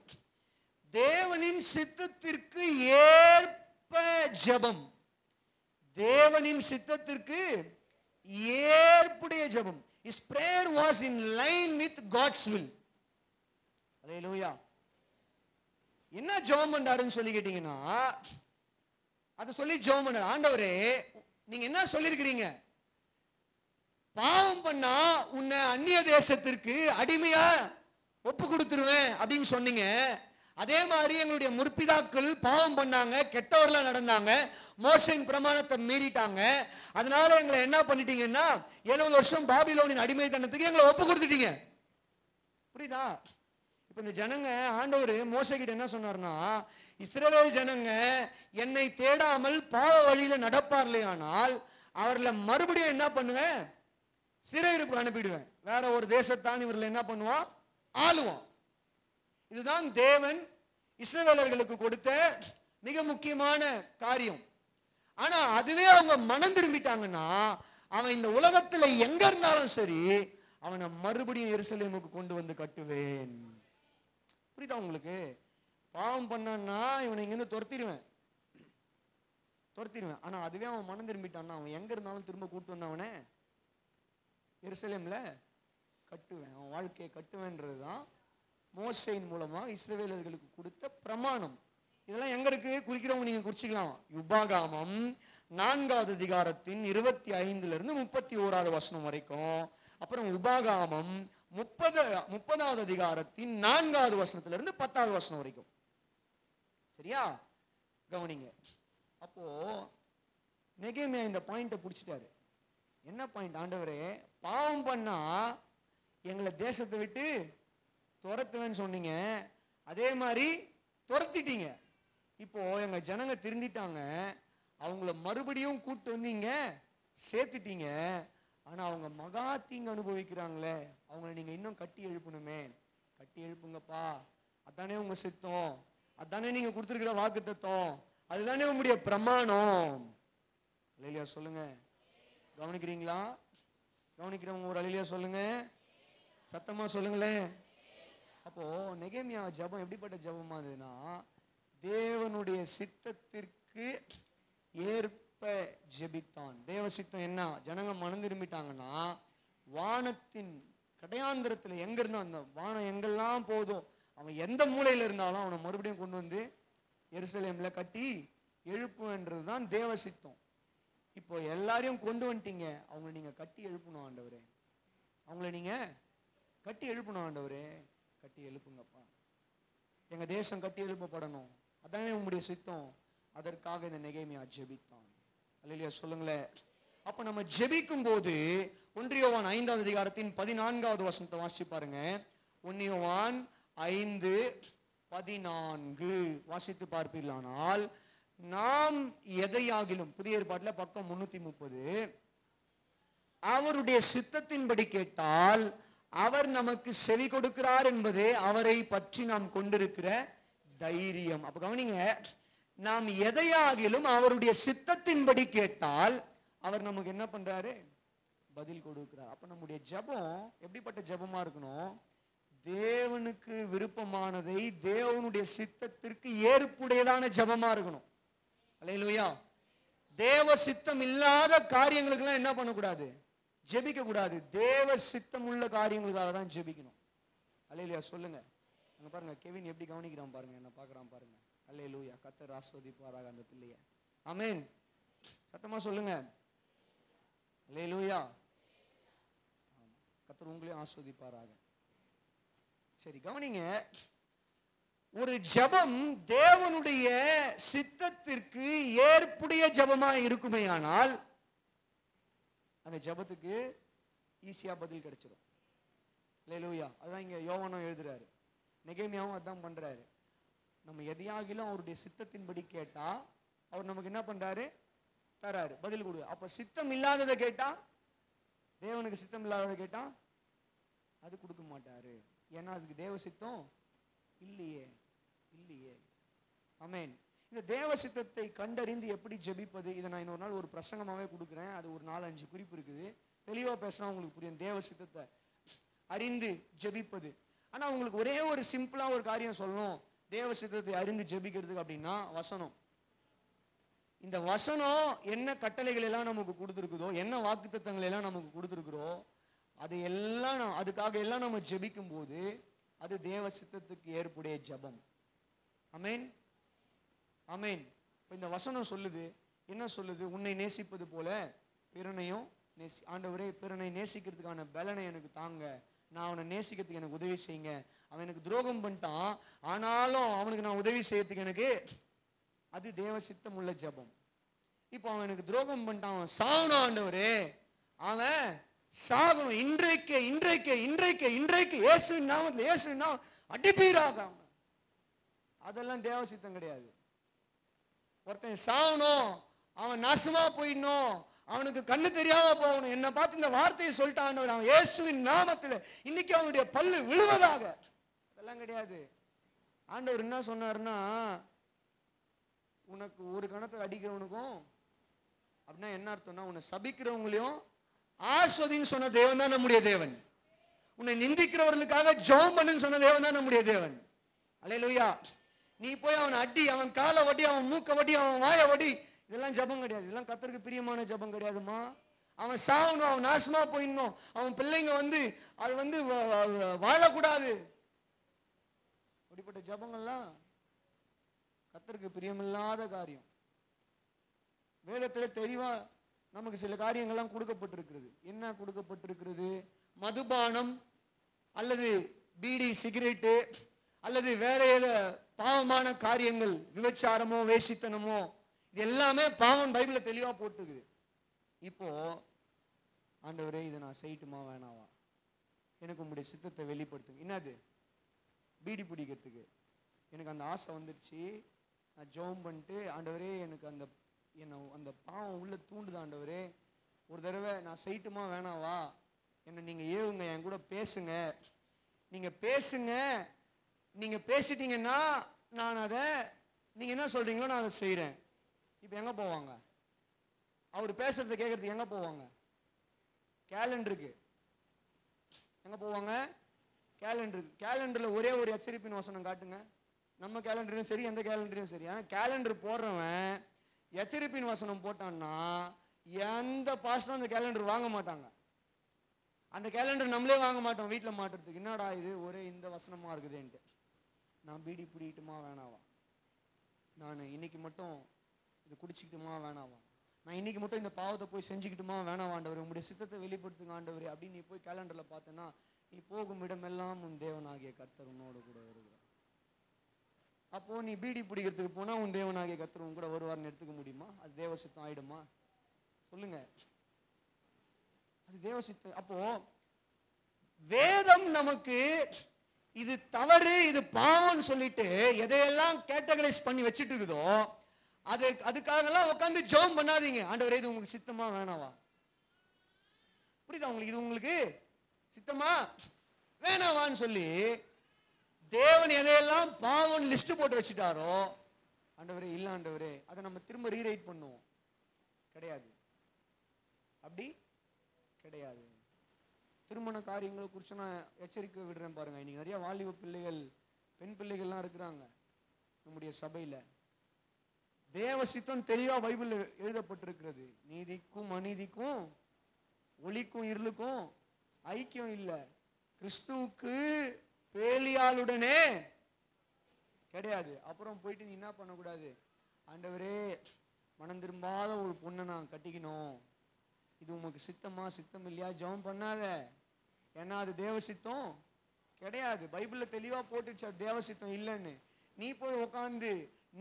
தேவனின் சித்தத்திற்கு ஏற்ப ஜெபம். தேவனின் சித்தத்திற்கு ஏற்புடைய ஜெபம். Prayer was in line with God's will hallelujah என்ன ஜெபம் பண்றாருன்னு சொல்லி கேட்டீங்கன்னா அதை சொல்லி ஜெபம் பண்ணார் ஆண்டவரே நீங்க என்ன சொல்லியிருக்கிறீங்க பாவம் பண்ணா உன்னை அந்நிய தேசத்திற்கு அடிமையா ஒப்பு கொடுத்துருவேன் அப்படின்னு சொன்னீங்க. அதே மாதிரி எங்களுடைய முற்பிதாக்கள் பாவம் பண்ணாங்க கெட்டவர்களா நடந்தாங்க மோசையின் பிரமாணத்தை மீறிட்டாங்க. அதனால எங்களை என்ன பண்ணிட்டீங்கன்னா எழுபது வருஷம் பாபிலோனின் அடிமைத்தனத்துக்கு எங்களை ஒப்பு கொடுத்துட்டீங்க. புரியுதா? இப்ப இந்த ஜனங்க ஆண்டவர் மோசகிட்ட என்ன சொன்னார்னா இஸ்ரேல் ஜனங்க என்னை தேடாமல் பாவ வழியில நடப்பார்லையானால் அவர்களை மறுபடியும் என்ன பண்ணுவேன்? சிறையிருப்பு அனுப்பிடுவேன். வேற ஒரு தேசத்தான் இவர்களை என்ன பண்ணுவான்? ஆளுவான். இதுதான் தேவன் இஸ்ரவேலர்களுக்கு கொடுத்த மிக முக்கியமான காரியம். ஆனா அதுவே அவங்க மனம் திரும்பிட்டாங்கன்னா அவன் இந்த உலகத்துல எங்க இருந்தாலும் சரி அவனை மறுபடியும் எருசலேமுக்கு கொண்டு வந்து கட்டுவேன். புரியுதா உங்களுக்கு? பாவம் பண்ணான்னா இவனை இங்கிருந்து துரத்திடுவேன். துரத்திடுவேன். ஆனா அதுவே அவன் மனம் திரும்பிட்டான்னா அவன் எங்க இருந்தாலும் திரும்ப கூட்டு வந்தவனே எருசலேம்ல கட்டுவேன். அவன் வாழ்க்கையை கட்டுவேன்றதுதான் மோசையின் மூலமா இஸ்ரவேலர்களுக்கு கொடுத்த பிரமாணம். இதெல்லாம் எங்க இருக்கு? குறிக்கிறவங்க நீங்க குறிச்சிக்கலாம். யுபாகாமம் நான்காவது அதிகாரத்தின் இருபத்தி ஐந்துல இருந்து முப்பத்தி ஓராவது வசனம் வரைக்கும். அப்புறம் உபாகாமம் முப்பது முப்பதாவது அதிகாரத்தின் நான்காவது வசனத்துல இருந்து பத்தாவது வசனம் வரைக்கும். சரியா? கவனிங்க. அப்போ நெகேமியா இந்த பாயிண்ட பிடிச்சிட்டாரு. என்ன பாயிண்ட் ஆண்டவரே பாவம் பண்ணா எங்களை தேசத்தை விட்டு துரத்துவேன்னு சொன்னீங்க. அதே மாதிரி துரத்திட்டீங்க. இப்போ எங்க ஜனங்க திருந்திட்டாங்க. அவங்கள மறுபடியும் கூப்பிட்டு வந்தீங்க. சேர்த்துட்டீங்க. ஆனா அவங்க மகா தீங்கு அனுபவிக்கிறாங்களே. அவங்கள நீங்க இன்னும் கட்டி எழுப்பணுமே. கட்டி எழுப்புங்கப்பா. அதானே உங்க சித்தம். அதானே நீங்க கொடுத்துருக்கிற வாக்கு தத்துவம் அதுதானே உங்களுடைய பிரமாணம். அலையிலியா சொல்லுங்க. கவனிக்கிறீங்களா? கவனிக்கிறவங்க ஒரு அழிலியா சொல்லுங்க. சத்தமா சொல்லுங்களேன். அப்போ நெகேமியா ஜெபம் எப்படிப்பட்ட ஜபமா இருந்ததுன்னா தேவனுடைய சித்தத்திற்கு ஏற்ப ஜெபித்தான். தேவ சித்தம் என்ன? ஜனங்க மனம் திரும்பிட்டாங்கன்னா வானத்தின் கடையாந்திரத்துல எங்க இருந்தா அந்த வானம் எங்கெல்லாம் போதும் அவன் எந்த மூலையில இருந்தாலும் அவனை மறுபடியும் கொண்டு வந்து எருசலேம்ல கட்டி எழுப்புன்றதுதான் தேவ சித்தம். இப்போ எல்லாரையும் கொண்டு வந்துட்டீங்க. அவங்கள நீங்க கட்டி எழுப்பணும் ஆண்டவரே. அவங்கள நீங்க கட்டி எழுப்பணும் ஆண்டவரே. கட்டி எழுப்புங்கப்பா. எங்க தேசம் கட்டி எழுப்பப்படணும். அதானே உங்களுடைய சித்தம். அதற்காக இந்த நிகைமையா ஜெபித்தான். அல்லையா சொல்லுங்களேன். அப்ப நம்ம ஜெபிக்கும் போது ஒன்றியவான் ஐந்தாவது அதிகாரத்தின் பதினான்காவது வசனத்தை வாசிச்சு பாருங்க. ஒன்னியவான் ஐந்து பதினான்கு. வாசித்து பார்ப்பீர்களானால் நாம் எதையாகிலும் புதிய ஏற்பாட்டில் பக்கம் முன்னூத்தி முப்பது அவருடைய சித்தத்தின்படி கேட்டால் அவர் நமக்கு செவி கொடுக்கிறார் என்பதே அவரை பற்றி நாம் கொண்டிருக்கிற தைரியம். அப்ப கவனிங்க நாம் எதையாகிலும் அவருடைய சித்தத்தின்படி கேட்டால் அவர் நமக்கு என்ன பண்றாரு? பதில் கொடுக்கிறார். அப்ப நம்முடைய ஜெபம் எப்படிப்பட்ட ஜெபமா இருக்கணும்? தேவனுக்கு விருப்பமானதை தேவனுடைய சித்தத்திற்கு ஏற்புடையதான ஜபமா இருக்கணும். அல்லேலூயா தேவ சித்தம் இல்லாத காரியங்களுக்கெல்லாம் என்ன பண்ணக்கூடாது? ஜெபிக்க கூடாது தேவ சித்தம் உள்ள காரியங்களுக்காக தான் ஜெபிக்கணும். அல்லேலூயா சொல்லுங்க. அங்க பாருங்க கெவின் எப்படி கவனிக்கிறான் பாருங்க என்ன பாக்குறான் பாருங்க. அல்லேலூயா கத்தர் ஆஸ்வதிப்பாராக அந்த பிள்ளைய. அமேன் சத்தமா சொல்லுங்க. அல்லே லூயா கத்தர் உங்களையும் ஆஸ்வதிப்பாராக. சரி கவனிங்க. ஒரு ஜெபம் தேவனுடைய சித்தத்திற்கு ஏற்புடைய ஜெபமா இருக்குமேயானால் அந்த ஜெபத்துக்கு ஈஸியா பதில் கிடைச்சிடும் லேலூயா அதான் இங்க யோவானும் எழுதுறாரு. நெகேமியாவும் அதான் பண்றாரு. நம்ம எதையாகிலும் அவருடைய சித்தத்தின்படி கேட்டா அவர் நமக்கு என்ன பண்றாரு? தராரு. பதில் கொடு. அப்ப சித்தம் இல்லாததை கேட்டா தேவனுக்கு சித்தம் இல்லாததை கேட்டா அது கொடுக்க மாட்டாரு. ஏன்னா அதுக்கு தேவ சித்தம் இல்லையே. இல்லையே. அமேன் இந்த தேவ சித்தத்தை கண்டறிந்து எப்படி ஜெபிப்பது? இதை நான் இன்னொரு நாள் ஒரு பிரசங்கமாவே கொடுக்குறேன். அது ஒரு நாலஞ்சு குறிப்பு இருக்குது. தெளிவா பேசினா உங்களுக்கு புரியும். தேவ சித்தத்தை அறிந்து ஜெபிப்பது. ஆனா உங்களுக்கு ஒரே ஒரு சிம்பிளா ஒரு காரியம் சொல்லணும். தேவ சித்தத்தை அறிந்து ஜெபிக்கிறதுக்கு அப்படின்னா வசனம். இந்த வசனம் என்ன கட்டளைகள் எல்லாம் நமக்கு கொடுத்துருக்குதோ என்ன வாக்குத்தத்தங்கள் எல்லாம் நமக்கு கொடுத்துருக்குறோ அது எல்லாம் அதுக்காக எல்லாம் நம்ம ஜெபிக்கும் போது அது தேவ சித்தத்துக்கு ஏற்புடைய ஜெபம். மீன் அமேன் இந்த வசனம் சொல்லுது என்ன சொல்லுது? உன்னை நேசிப்பது போல பிறனையும் நேசி ஆண்டவரே பிறனை நேசிக்கிறதுக்கான பலனை எனக்கு தாங்க. நான் அவனை நேசிக்கிறதுக்கு எனக்கு உதவி செய்யுங்க. அவன் எனக்கு துரோகம் பண்ணிட்டான். ஆனாலும் அவனுக்கு நான் உதவி செய்யறதுக்கு எனக்கு அது தேவ சித்தம் உள்ள ஜெபம். இப்போ அவன் எனக்கு துரோகம் பண்ணிட்டான். அவன் சாகணும் ஆண்டவரே. அவன் சாகணும். இன்றைக்கு இன்றைக்கு இன்றைக்கு இன்றைக்கு இயேசு நாமத்தில் இயேசு நாம அடிப்பீராக அவன். அதெல்லாம் தேவ சித்தம் கிடையாது. ஒருத்தன் சாகணும் அவன் நாசமா போயிடணும் அவனுக்கு கண்ணு தெரியாம போகணும். என்னை பார்த்து இந்த வார்த்தையை சொல்லிட்டான் ஆண்டவர், அவன் இயேசுவின் நாமத்தில் இன்னைக்கு அவனுடைய பல்லு விழுவதாக. அதெல்லாம் கிடையாது. ஆண்டவர் என்ன சொன்னாருன்னா உனக்கு ஒரு கணத்தில் அடிக்கிறவனுக்கும் அப்படின்னா என்ன அர்த்தம்னா உன்னை சபிக்கிறவங்களையும் ஆஸ்வதின்னு சொன்ன தேவன் தான் நம்முடைய தேவன். உன்னை நிந்திக்கிறவர்களுக்காக ஜோம் பண்ணுன்னு சொன்ன தேவன் தான் நம்முடைய தேவன். அல்லேலூயா நீ போய் அவனை அடி அவன் காலை ஒடி அவன் மூக்க ஒடி அவன் வாய ஒடி. இதெல்லாம் ஜெபம் கிடையாது. இதெல்லாம் கத்தருக்கு பிரியமான ஜெபம் கிடையாதுமா அவன் சாகணும் அவன் நாசமா போயிடணும். அவன் பிள்ளைங்க வந்து அது வந்து வாழக்கூடாது. அப்படிப்பட்ட ஜெபங்கள்லாம் கத்தருக்கு பிரியமில்லாத காரியம். வேதத்துல தெளிவா நமக்கு சில காரியங்கள்லாம் கொடுக்கப்பட்டிருக்கிறது. என்ன கொடுக்கப்பட்டிருக்கிறது? மதுபானம் அல்லது பீடி சிகரெட்டு அல்லது வேற ஏதோ பாவமான காரியங்கள் விபச்சாரமோ வேசித்தனமோ இது எல்லாமே பாவம் பைபிள தெளிவா போட்டுக்குது இப்போ ஆண்டவரே இதை நான் செய்யட்டுமா வேணாவா? எனக்கு உங்களுடைய சித்தத்தை வெளிப்படுத்துங்க. என்னது? பீடி பிடிக்கிறதுக்கு. எனக்கு அந்த ஆசை வந்துடுச்சு நான் ஜெபம் பண்ணிட்டு ஆண்டவரே எனக்கு அந்த என்ன அந்த பாவம் உள்ள தூண்டுது ஆண்டவரே. ஒரு தடவை நான் செய்யட்டுமா வேணாவா? என்னை நீங்கள் ஏவுங்க என் கூட பேசுங்க. நீங்கள் பேசுங்க. நீங்கள் பேசிட்டீங்கன்னா நான் அதை நீங்கள் என்ன சொல்கிறீங்களோ நான் அதை செய்கிறேன் இப்போ எங்கே போவாங்க? அவர் பேசுறத கேட்கறதுக்கு எங்கே போவாங்க? கேலண்டருக்கு எங்கே போவாங்க? கேலண்டருக்கு கேலண்டரில் ஒரே ஒரு எச்சரிப்பின் வசனம் காட்டுங்க. நம்ம கேலண்டரும் சரி எந்த கேலண்டரும் சரி. ஆனால் கேலண்டர் போடுறவன் எச்சரிப்பின் வசனம் போட்டான்னா எந்த பாஸ்டரும் அந்த கேலண்டர் வாங்க மாட்டாங்க. அந்த கேலண்டர் நம்மளே வாங்க மாட்டோம் வீட்டில் மாட்டுறதுக்கு. என்னடா இது? ஒரே இந்த வசனமாக இருக்குதுன்ட்டு. நான் பீடி பிடிக்கட்டுமா வேணாவா? நான் இன்னைக்கு மட்டும் இது குடிச்சிக்கிட்டுமா வேணாவா? நான் இன்னைக்கு மட்டும் இந்த பாவத்தை போய் செஞ்சுக்கிட்டுமா வேணாம் ஆண்டவர் உங்களுடைய சித்தத்தை வெளிப்படுத்துங்க ஆண்டவர் அப்படின்னு நீ போய் கேலண்டர்ல பார்த்தேன்னா நீ போகும் இடமெல்லாம் உன் தேவனாகிய கர்த்தர் உன்னோட கூட வருகிறார் அப்போ நீ பீடி பிடிக்கிறதுக்கு போனால் உன் தேவனாகிய கர்த்தர் உன் கூட வருவார்னு எடுத்துக்க முடியுமா? அது தேவ சித்தம் ஆயிடுமா? சொல்லுங்க. அது தேவ சித்தம். அப்போ வேதம் நமக்கு இது தவறு இது பாவம்னு சொல்லிட்டு எதையெல்லாம் கேட்டகரைஸ் பண்ணி வச்சுட்டு இருக்குதோ அது அதுக்காகலாம் உட்காந்து ஜோம் பண்ணாதீங்க. ஆண்டவரே இது உங்களுக்கு சித்தமா வேணாவா? புரியுதா உங்களுக்கு? இது உங்களுக்கு சித்தமா வேணாவான்னு சொல்லி தேவன் எதையெல்லாம் பாவம் லிஸ்ட் போட்டு வச்சுட்டாரோ ஆண்டவரே இல்ல ஆண்டவரே அதை நம்ம திரும்ப ரீரைட் பண்ணுவோம். கிடையாது. அப்படி கிடையாது. திருமண காரியங்களை குறித்து நான் எச்சரிக்கை விடுறேன் பாருங்க. இன்றைக்கி நிறைய வாலிப பிள்ளைகள் பெண் பிள்ளைகள்லாம் இருக்கிறாங்க நம்முடைய சபையில. தேவ சித்தம் தெளிவா பைபிள்ல எழுதப்பட்டிருக்கிறது. நீதிக்கும் அநீதிக்கும் ஒளிக்கும் இருளுக்கும் ஐக்கியம் இல்லை. கிறிஸ்துவுக்கு பேலியாளுடனே கிடையாது. அப்புறம் போயிட்டு நீ என்ன பண்ணக்கூடாது? ஆண்டவரே மனம் திரும்பாத ஒரு பொண்ணை நான் கட்டிக்கணும். இது உமக்கு சித்தமா சித்தம் இல்லையா ஜெபம் பண்ணாத. ஏன்னா அது தேவ சித்தம் கிடையாது. பைபிளில் தெளிவாக போட்டுச்சு அது தேவ சித்தம் இல்லைன்னு. நீ போய் உக்காந்து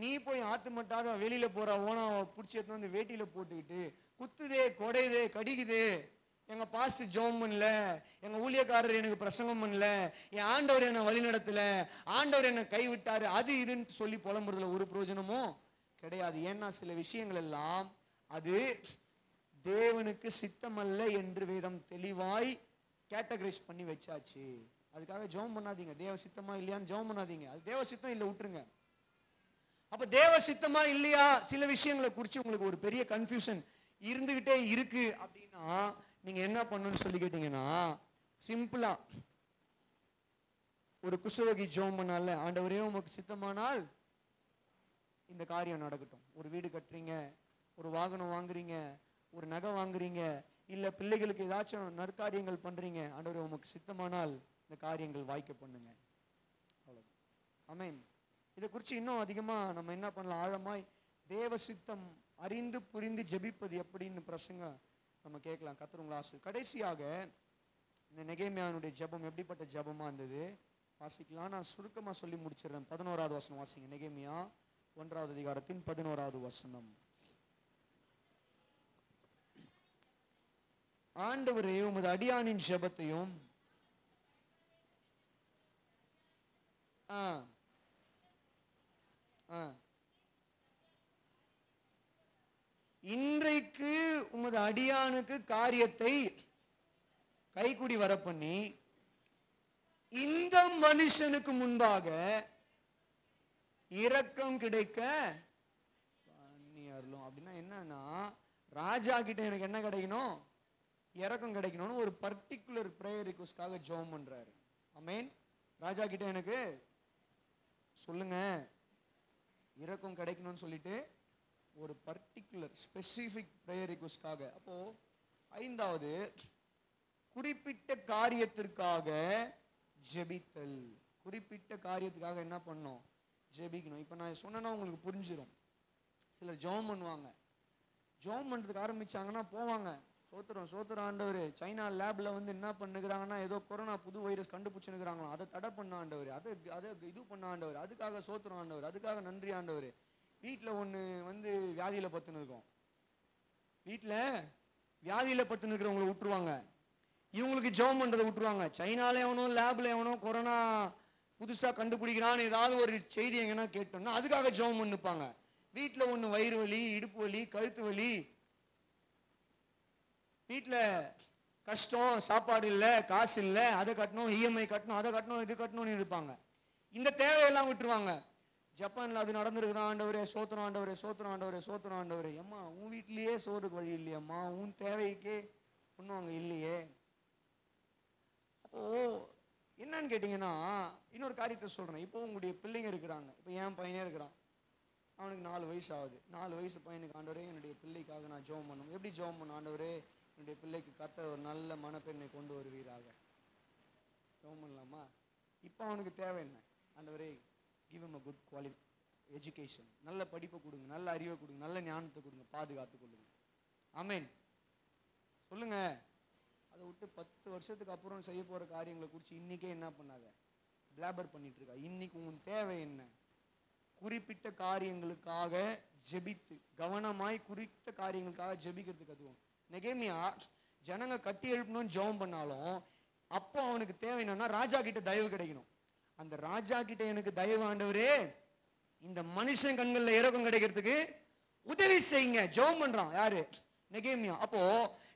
நீ போய் ஆத்து மட்டாத வெளியில போற ஓனாவை பிடிச்சி எடுத்து வந்து வேட்டியில போட்டுக்கிட்டு குத்துதே கொடையுதே கடிக்குதே. எங்க பாஸ்ட் ஜெபம் பண்ணல எங்க ஊழியக்காரர் எனக்கு பிரசங்கம் பண்ணல என் ஆண்டவர் என்னை வழி நடத்தல ஆண்டவர் என்னை கைவிட்டாரு அது இதுன்னு சொல்லி புலம்புறதுல ஒரு பிரயோஜனமும் கிடையாது. ஏன்னா சில விஷயங்கள் எல்லாம் அது தேவனுக்கு சித்தமல்ல என்று வேதம் தெளிவாய் கேட்டகரைஸ் பண்ணி வச்சாச்சு. அதுக்காக ஜெபம் பண்ணாதீங்க. தேவ சித்தமா இல்லையான்னு ஜெபம் பண்ணாதீங்க. அது தேவ சித்தம் இல்லை விட்டுருங்க. அப்ப தேவ சித்தமா இல்லையா? சில விஷயங்களை குறித்து உங்களுக்கு ஒரு பெரிய கன்ஃபியூஷன் இருந்துகிட்டே இருக்கு அப்படின்னா நீங்க என்ன பண்ணணும்னு சொல்லி கேட்டீங்கன்னா சிம்பிளா ஒரு குசுவகி ஜோம் பண்ணால ஆண்டவரே உமக்கு சித்தமானால் இந்த காரியம் நடக்கட்டும். ஒரு வீடு கட்டுறீங்க ஒரு வாகனம் வாங்குறீங்க ஒரு நகை வாங்குறீங்க இல்ல பிள்ளைகளுக்கு ஏதாச்சும் நற்காரியங்கள் பண்றீங்க ஆண்டவரே உமக்கு சித்தமானால் இந்த காரியங்கள் வாய்க்க பண்ணுங்க. அவ்வளவு அமேன் இதை குறித்து இன்னும் அதிகமா நம்ம என்ன பண்ணலாம்? ஆழமாய் தேவ சித்தம் அறிந்து புரிந்து ஜெபிப்பது எப்படின்னு பிரசங்க நம்ம கேட்கலாம். கத்துறவங்களா ஆசை கடைசியாக இந்த நெகேமியானுடைய ஜெபம் எப்படிப்பட்ட ஜெபமா இருந்தது? வாசிக்கலாம். நான் சுருக்கமாக சொல்லி முடிச்சிடுறேன். பதினோராவது வசனம் வாசிங்க. நெகேமியா ஒன்றாவது அதிகாரத்தின் பதினோராவது வசனம். ஆண்டவரே உமது அடியானின் ஜபத்தையும். ஆ. ஆ. இன்றைக்கு உமது அடியானுக்கு காரியத்தை கைக்குடி வர பண்ணி இந்த மனுஷனுக்கு முன்பாக இரக்கம் கிடைக்க பண்ணி அருளும். அப்படின்னா என்னன்னா ராஜா கிட்ட எனக்கு என்ன கிடைக்கணும்? இறக்கம் கிடைக்கணும்னு ஒரு பர்டிகுலர் ப்ரேயர் ரிக்வஸ்ட்காக ஜெபம் பண்றாரு. அமேன் ராஜா கிட்ட எனக்கு சொல்லுங்க இறக்கம் கிடைக்கணும்னு சொல்லிட்டு ஒரு பர்டிகுலர் ஸ்பெசிஃபிக் ப்ரேயர் ரிக்வஸ்ட்காக அப்போ ஐந்தாவது குறிப்பிட்ட காரியத்திற்காக ஜெபித்தல். குறிப்பிட்ட காரியத்துக்காக என்ன பண்ணோம்? ஜெபிக்கணும். இப்போ நான் சொன்னேன்னா உங்களுக்கு புரிஞ்சிடும் சிலர் ஜெபம் பண்ணுவாங்க. ஜெபம் பண்றதுக்கு ஆரம்பிச்சாங்கன்னா போவாங்க. சோத்துறோம் சோத்திரம் ஆண்டவர். சைனா லேப்ல வந்து என்ன பண்ணுகிறாங்கன்னா ஏதோ கொரோனா புது வைரஸ் கண்டுபிடிச்சுனுக்குறாங்களாம் அதை தடை பண்ண ஆண்டவர். அதை அதை இது பண்ண ஆண்டவர். அதுக்காக சோத்துறோம் ஆண்டவர். அதுக்காக நன்றி ஆண்டவர். வீட்டில் ஒன்று வந்து வியாதியில் பத்துன்னு இருக்கும். வீட்டில் வியாதியில் பத்துன்னு இருக்கிறவங்களை விட்டுருவாங்க. இவங்களுக்கு ஜெபம் பண்ணுறத விட்டுருவாங்க. சைனால எவனோ லேப்ல எவனோ கொரோனா புதுசாக கண்டுபிடிக்கிறான்னு ஏதாவது ஒரு செய்தி எங்கன்னா கேட்டோம்னா அதுக்காக ஜெபம் பண்ணிப்பாங்க. வீட்டில் ஒன்று வயிறு வலி இடுப்பு வலி கழுத்து வலி வீட்டில் கஷ்டம் சாப்பாடு இல்லை காசு இல்லை அதை கட்டணும் இஎம்ஐ கட்டணும் அதை கட்டணும் இது கட்டணும்னு இருப்பாங்க. இந்த தேவையெல்லாம் விட்டுருவாங்க. ஜப்பானில் அது நடந்திருக்குதான் ஆண்டவரே சோத்திரம் ஆண்டவரே சோத்திரம் ஆண்டவரே சோத்திரம் ஆண்டவரே. அம்மா உன் வீட்லேயே சோறுக்கு வழி இல்லையம்மா? உன் தேவைக்கே ஒன்றும் இல்லையே. அப்போ என்னன்னு கேட்டிங்கன்னா இன்னொரு காரியத்தை சொல்கிறேன் இப்போ உங்களுடைய பிள்ளைங்க இருக்கிறாங்க. இப்போ என் பையனே இருக்கிறான். அவனுக்கு நாலு வயசு ஆகுது. நாலு வயசு பையனுக்கு ஆண்டவரே என்னுடைய பிள்ளைக்காக நான் ஜோம் பண்ணணும் எப்படி ஜோம் பண்ண ஆண்டவரே? என்னுடைய பிள்ளைக்கு கத்த ஒரு நல்ல மனப்பெண்ணை கொண்டு வருவீராக. ஜெபம் பண்ணலாமா இப்போ அவனுக்கு தேவை என்ன? ஆண்டவரே give him a good quality education நல்ல படிப்பை கொடுங்க நல்ல அறிவை கொடுங்க நல்ல ஞானத்தை கொடுங்க பாதுகாத்து கொள்ளுங்க. ஆமேன் சொல்லுங்க. அதை விட்டு பத்து வருஷத்துக்கு அப்புறம் செய்ய போகிற காரியங்களை குறித்து இன்னைக்கே என்ன பண்ணாத? பிளாபர் பண்ணிட்டு இருக்கா. இன்னைக்கு உன் தேவை என்ன? குறிப்பிட்ட காரியங்களுக்காக ஜெபித்து கவனமாய் குறித்த காரியங்களுக்காக ஜெபிக்கிறதுக்கு கத்துவோம். நெகேமியா ஜனங்க கட்டி எழுப்பணும்னு ஜெபம் பண்ணாலும் அப்போ அவனுக்கு தேவை என்னன்னா ராஜா கிட்ட தயவு கிடைக்கணும். அந்த ராஜா கிட்ட எனக்கு தயவு ஆண்டவரே இந்த மனுஷன் கண்கள்ல இறக்கம் கிடைக்கிறதுக்கு உதவி செய்யுங்க. ஜெபம் பண்றான். யாரு? நெகேமியா. அப்போ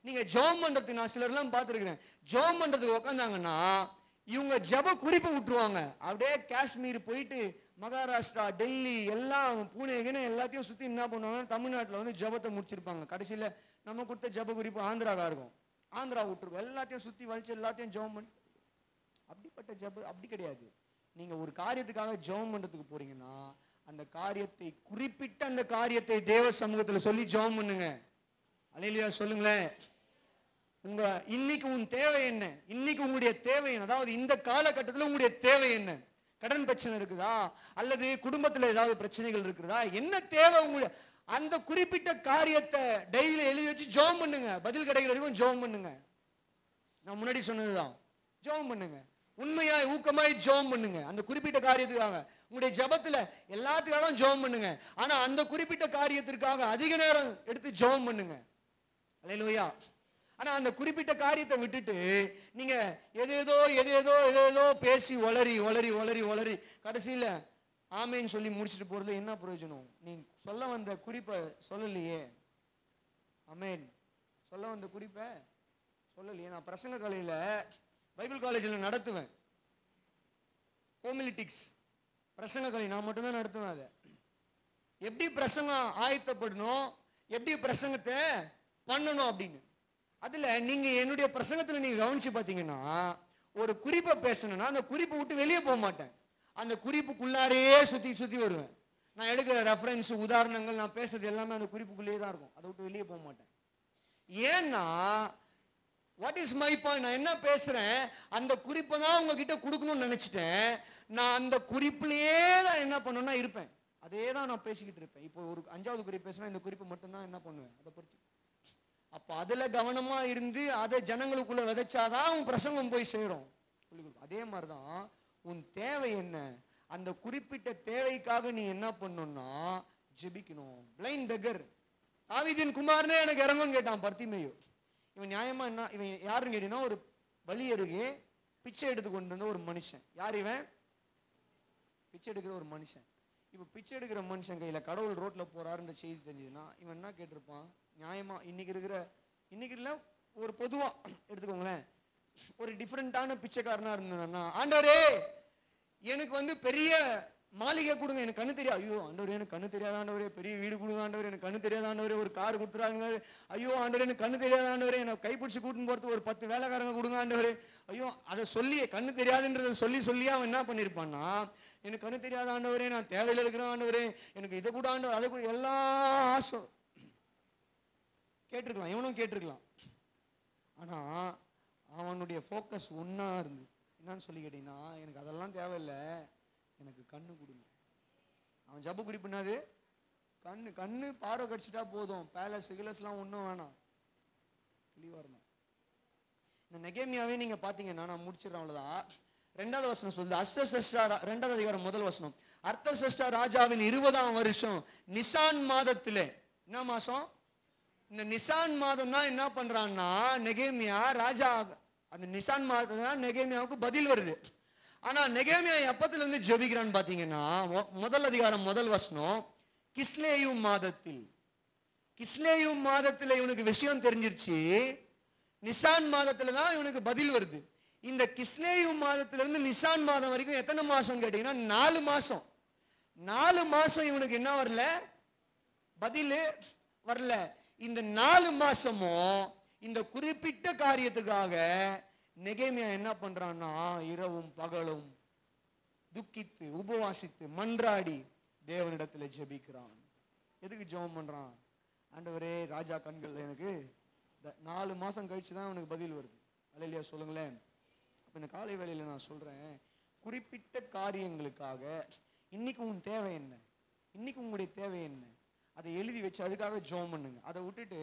நீங்க ஜெபம் பண்றதுக்கு நான் சிலர்லாம் பார்த்துருக்கிறேன். ஜெபம் பண்றதுக்கு உட்காந்தாங்கன்னா இவங்க ஜெப குறிப்பு விட்டுருவாங்க. அப்படியே காஷ்மீர் போயிட்டு மகாராஷ்டிரா டெல்லி எல்லாம் பூனே எல்லாத்தையும் சுத்தி என்ன பண்ணுவாங்க தமிழ்நாட்டில் வந்து ஜெபத்தை முடிச்சிருப்பாங்க. கடைசியில் நம்ம கொடுத்த ஜப குறிப்பு ஆந்திராவா இருக்கும். ஆந்திரா விட்டுருவோம் எல்லாத்தையும் சுத்தி வலிச்சு எல்லாத்தையும் ஜெபம் பண்ணி. அப்படிப்பட்ட ஜப அப்படி கிடையாது. நீங்க ஒரு காரியத்துக்காக ஜெபம் பண்றதுக்கு போறீங்கன்னா அந்த காரியத்தை குறிப்பிட்ட அந்த காரியத்தை தேவ சமூகத்துல சொல்லி ஜெபம் பண்ணுங்க. அலையிலியா சொல்லுங்களேன். உங்க இன்னைக்கு உன் தேவை என்ன? இன்னைக்கு உங்களுடைய தேவை என்ன? அதாவது இந்த காலகட்டத்தில் உங்களுடைய தேவை என்ன? கடன் பிரச்சனை இருக்குதா? அல்லது குடும்பத்துல ஏதாவது பிரச்சனைகள் இருக்குதா? என்ன தேவை உங்களுடைய அந்த குறிப்பிட்ட காரியத்தை டெய்லி எழுதி வச்சு ஜோம் பண்ணுங்க. பதில் கிடைக்கிற வரைக்கும் ஜோம் பண்ணுங்க. நான் முன்னாடி சொன்னதுதான். ஜெபம் பண்ணுங்க. உண்மையாய் ஊக்கமாய் ஜெபம் பண்ணுங்க. அந்த குறிப்பிட்ட காரியத்துக்காக. உங்களுடைய ஜபத்துல எல்லாத்துக்காகவும் ஜெபம் பண்ணுங்க. ஆனா அந்த குறிப்பிட்ட காரியத்திற்காக அதிக நேரம் எடுத்து ஜெபம் பண்ணுங்க. அலையிலோயா. ஆனா அந்த குறிப்பிட்ட காரியத்தை விட்டுட்டு நீங்க எது ஏதோ எது ஏதோ எது ஏதோ பேசி ஒளரி ஒளரி ஒளரி ஒளரி கடைசியில ஆமேன்னு சொல்லி முடிச்சுட்டு போறது என்ன பிரயோஜனம்? நீ சொல்ல வந்த குறிப்பை சொல்லலையே. அமேன் சொல்ல வந்த குறிப்பை சொல்லலையே. நான் பிரசங்க கலையில் பைபிள் காலேஜில் நடத்துவேன். ஹோமிலிட்டிக்ஸ். பிரசங்க கலை நான் மட்டும்தான் நடத்துவேன் அதை. எப்படி பிரசங்கம் ஆயத்தப்படணும்? எப்படி பிரசங்கத்தை பண்ணணும் அப்படின்னு. அதில் நீங்கள் என்னுடைய பிரசங்கத்தில் நீங்கள் கவனிச்சு பார்த்தீங்கன்னா ஒரு குறிப்பை பேசணும்னா அந்த குறிப்பை விட்டு வெளியே போக மாட்டேன். அந்த குறிப்புக்குள்ளாரையே சுற்றி சுற்றி வருவேன். நான் எடுக்கிற ரெஃபரன்ஸ் உதாரணங்கள் நான் பேசுறது எல்லாமே அந்த குறிப்புக்குள்ளேயே தான் இருக்கும். அதை விட்டு வெளியே போக மாட்டேன். ஏன்னா வாட் இஸ் மை பாயிண்ட் நான் என்ன பேசுறேன்? அந்த குறிப்பை தான் உங்ககிட்ட கொடுக்கணும்னு நினச்சிட்டேன். நான் அந்த குறிப்புலேயே தான் என்ன பண்ணுன்னா இருப்பேன். அதே தான் நான் பேசிக்கிட்டு இருப்பேன். இப்போ ஒரு அஞ்சாவது குறிப்பு பேசினா இந்த குறிப்பு மட்டும்தான் என்ன பண்ணுவேன்? அதை பொறுத்து. அப்போ அதில் கவனமாக இருந்து அதை ஜனங்களுக்குள்ள விதைச்சாதான் உன் பிரசங்கம் போய் சேரும். அதே மாதிரி தான் உன் தேவை என்ன? அந்த குறிப்பிட்ட தேவைக்காக நீ என்ன பண்ணணும்னா ஜெபிக்கணும். பிளைன் பெகர் தாவிதின் குமார்னே எனக்கு இறங்கும்னு கேட்டான் பர்த்திமேயு. இவன் நியாயமா என்ன இவன் யாருன்னு கேட்டீங்கன்னா ஒரு வழி அருகே பிச்சை எடுத்து கொண்டு வந்த ஒரு மனுஷன். யார் இவன்? பிச்சை எடுக்கிற ஒரு மனுஷன். இப்போ பிச்சை எடுக்கிற மனுஷன் கையில் கடவுள் ரோட்டில் போறாருன்ற செய்தி தெரிஞ்சதுன்னா இவன் என்ன கேட்டிருப்பான்? நியாயமா இன்னைக்கு இருக்கிற இன்னைக்கு இல்லை ஒரு பொதுவாக எடுத்துக்கோங்களேன். ஒரு டிஃப்ரெண்டான பிச்சைக்காரனா இருந்தான்னா ஆண்டவரே எனக்கு வந்து பெரிய மாளிகை கொடுங்க. எனக்கு கண்ணு தெரியாது. ஐயோ ஆண்டவரே எனக்கு கண்ணு தெரியாத ஆண்டவரே. பெரிய வீடு கொடுங்க ஆண்டவர். எனக்கு கண்ணு தெரியாத ஆண்டவரே. ஒரு கார் கொடுத்துறாங்க. ஐயோ ஆண்டவரே எனக்கு கண்ணு தெரியாத ஆண்டவரே. என்னை கைப்பிடிச்சு கூட்டின்னு போறதுக்கு ஒரு பத்து வேலைக்காரங்க கொடுங்க ஆண்டவரே. ஐயோ அதை சொல்லி கண்ணு தெரியாதுன்றதை சொல்லி சொல்லி அவன் என்ன பண்ணிருப்பான்னா எனக்கு கண்ணு தெரியாத ஆண்டவரே. நான் தேவையில இருக்கிற ஆண்டவரே. எனக்கு இதை கூட ஆண்டவர். அதை கூட. எல்லா ஆசை. கேட்டிருக்கலாம். இவனும் கேட்டிருக்கலாம். ஆனா அவனுடைய ஃபோக்கஸ் ஒன்றா இருந்து என்னன்னு சொல்லி கேட்டீங்கன்னா எனக்கு அதெல்லாம் தேவையில்லை. எனக்கு கண்ணு கொடுங்க. அவன் ஜப்பு குறிப்பு என்னது? கண்ணு கண்ணு பார்வை கடிச்சிட்டா போதும். பேலஸ் கிலஸ்லாம் ஒன்றும் வேணாம். தெளிவாக இருந்தோம் இந்த நெகேமியாவே நீங்கள் பார்த்தீங்கன்னா நான் முடிச்சிடறேன் அவ்வளோதான் ரெண்டாவது வசனம் சொல்லுது. அர்த்தசஷ்டா ரெண்டாவது அதிகாரம் முதல் வசனம். அர்த்தசஷ்டா ராஜாவின் இருபதாம் வருஷம் நிசான் மாதத்திலே என்ன மாசம்? இந்த நிசான் மாதம் தான் என்ன பண்றான்னா நெகேமியா ராஜா அந்த நிசான் மாதம் தான் நெகேமியாவுக்கு பதில் வருது. ஆனா நெகேமியா எப்பத்துல இருந்து ஜெபிக்கிறான்னு பாத்தீங்கன்னா மொ- முதல் அதிகாரம் முதல் வசனம் கிஸ்லேயு மாதத்தில். கிஸ்லேயு மாதத்துல இவனுக்கு விஷயம் தெரிஞ்சிருச்சு. நிசான் மாதத்துல தான் இவனுக்கு பதில் வருது. இந்த கிஸ்லேயு மாதத்துல இருந்து நிசான் மாதம் வரைக்கும் எத்தனை மாசம் கேட்டீங்கன்னா நாலு மாசம். நாலு மாசம் இவனுக்கு என்ன வரல? பதில் வரல. இந்த நாலு மாசமும் இந்த குறிப்பிட்ட காரியத்துக்காக நெகைமையா என்ன பண்றான்னா இரவும் பகலும் துக்கித்து உபவாசித்து மன்றாடி தேவனிடத்துல ஜெபிக்கிறான். எதுக்கு ஜெபம் பண்றான்? ஆண்டவரே ராஜா கண்கள் எனக்கு இந்த நாலு மாசம் கழிச்சு தான் எனக்கு பதில் வருது. அலையிலையா சொல்லுங்களேன். அப்ப இந்த காலை வேலையில நான் சொல்றேன் குறிப்பிட்ட காரியங்களுக்காக இன்னைக்கு உன் தேவை என்ன? இன்னைக்கு உங்களுடைய தேவை என்ன? அதை எழுதி வச்சு அதுக்காக ஜோம் பண்ணுங்க. அதை விட்டுட்டு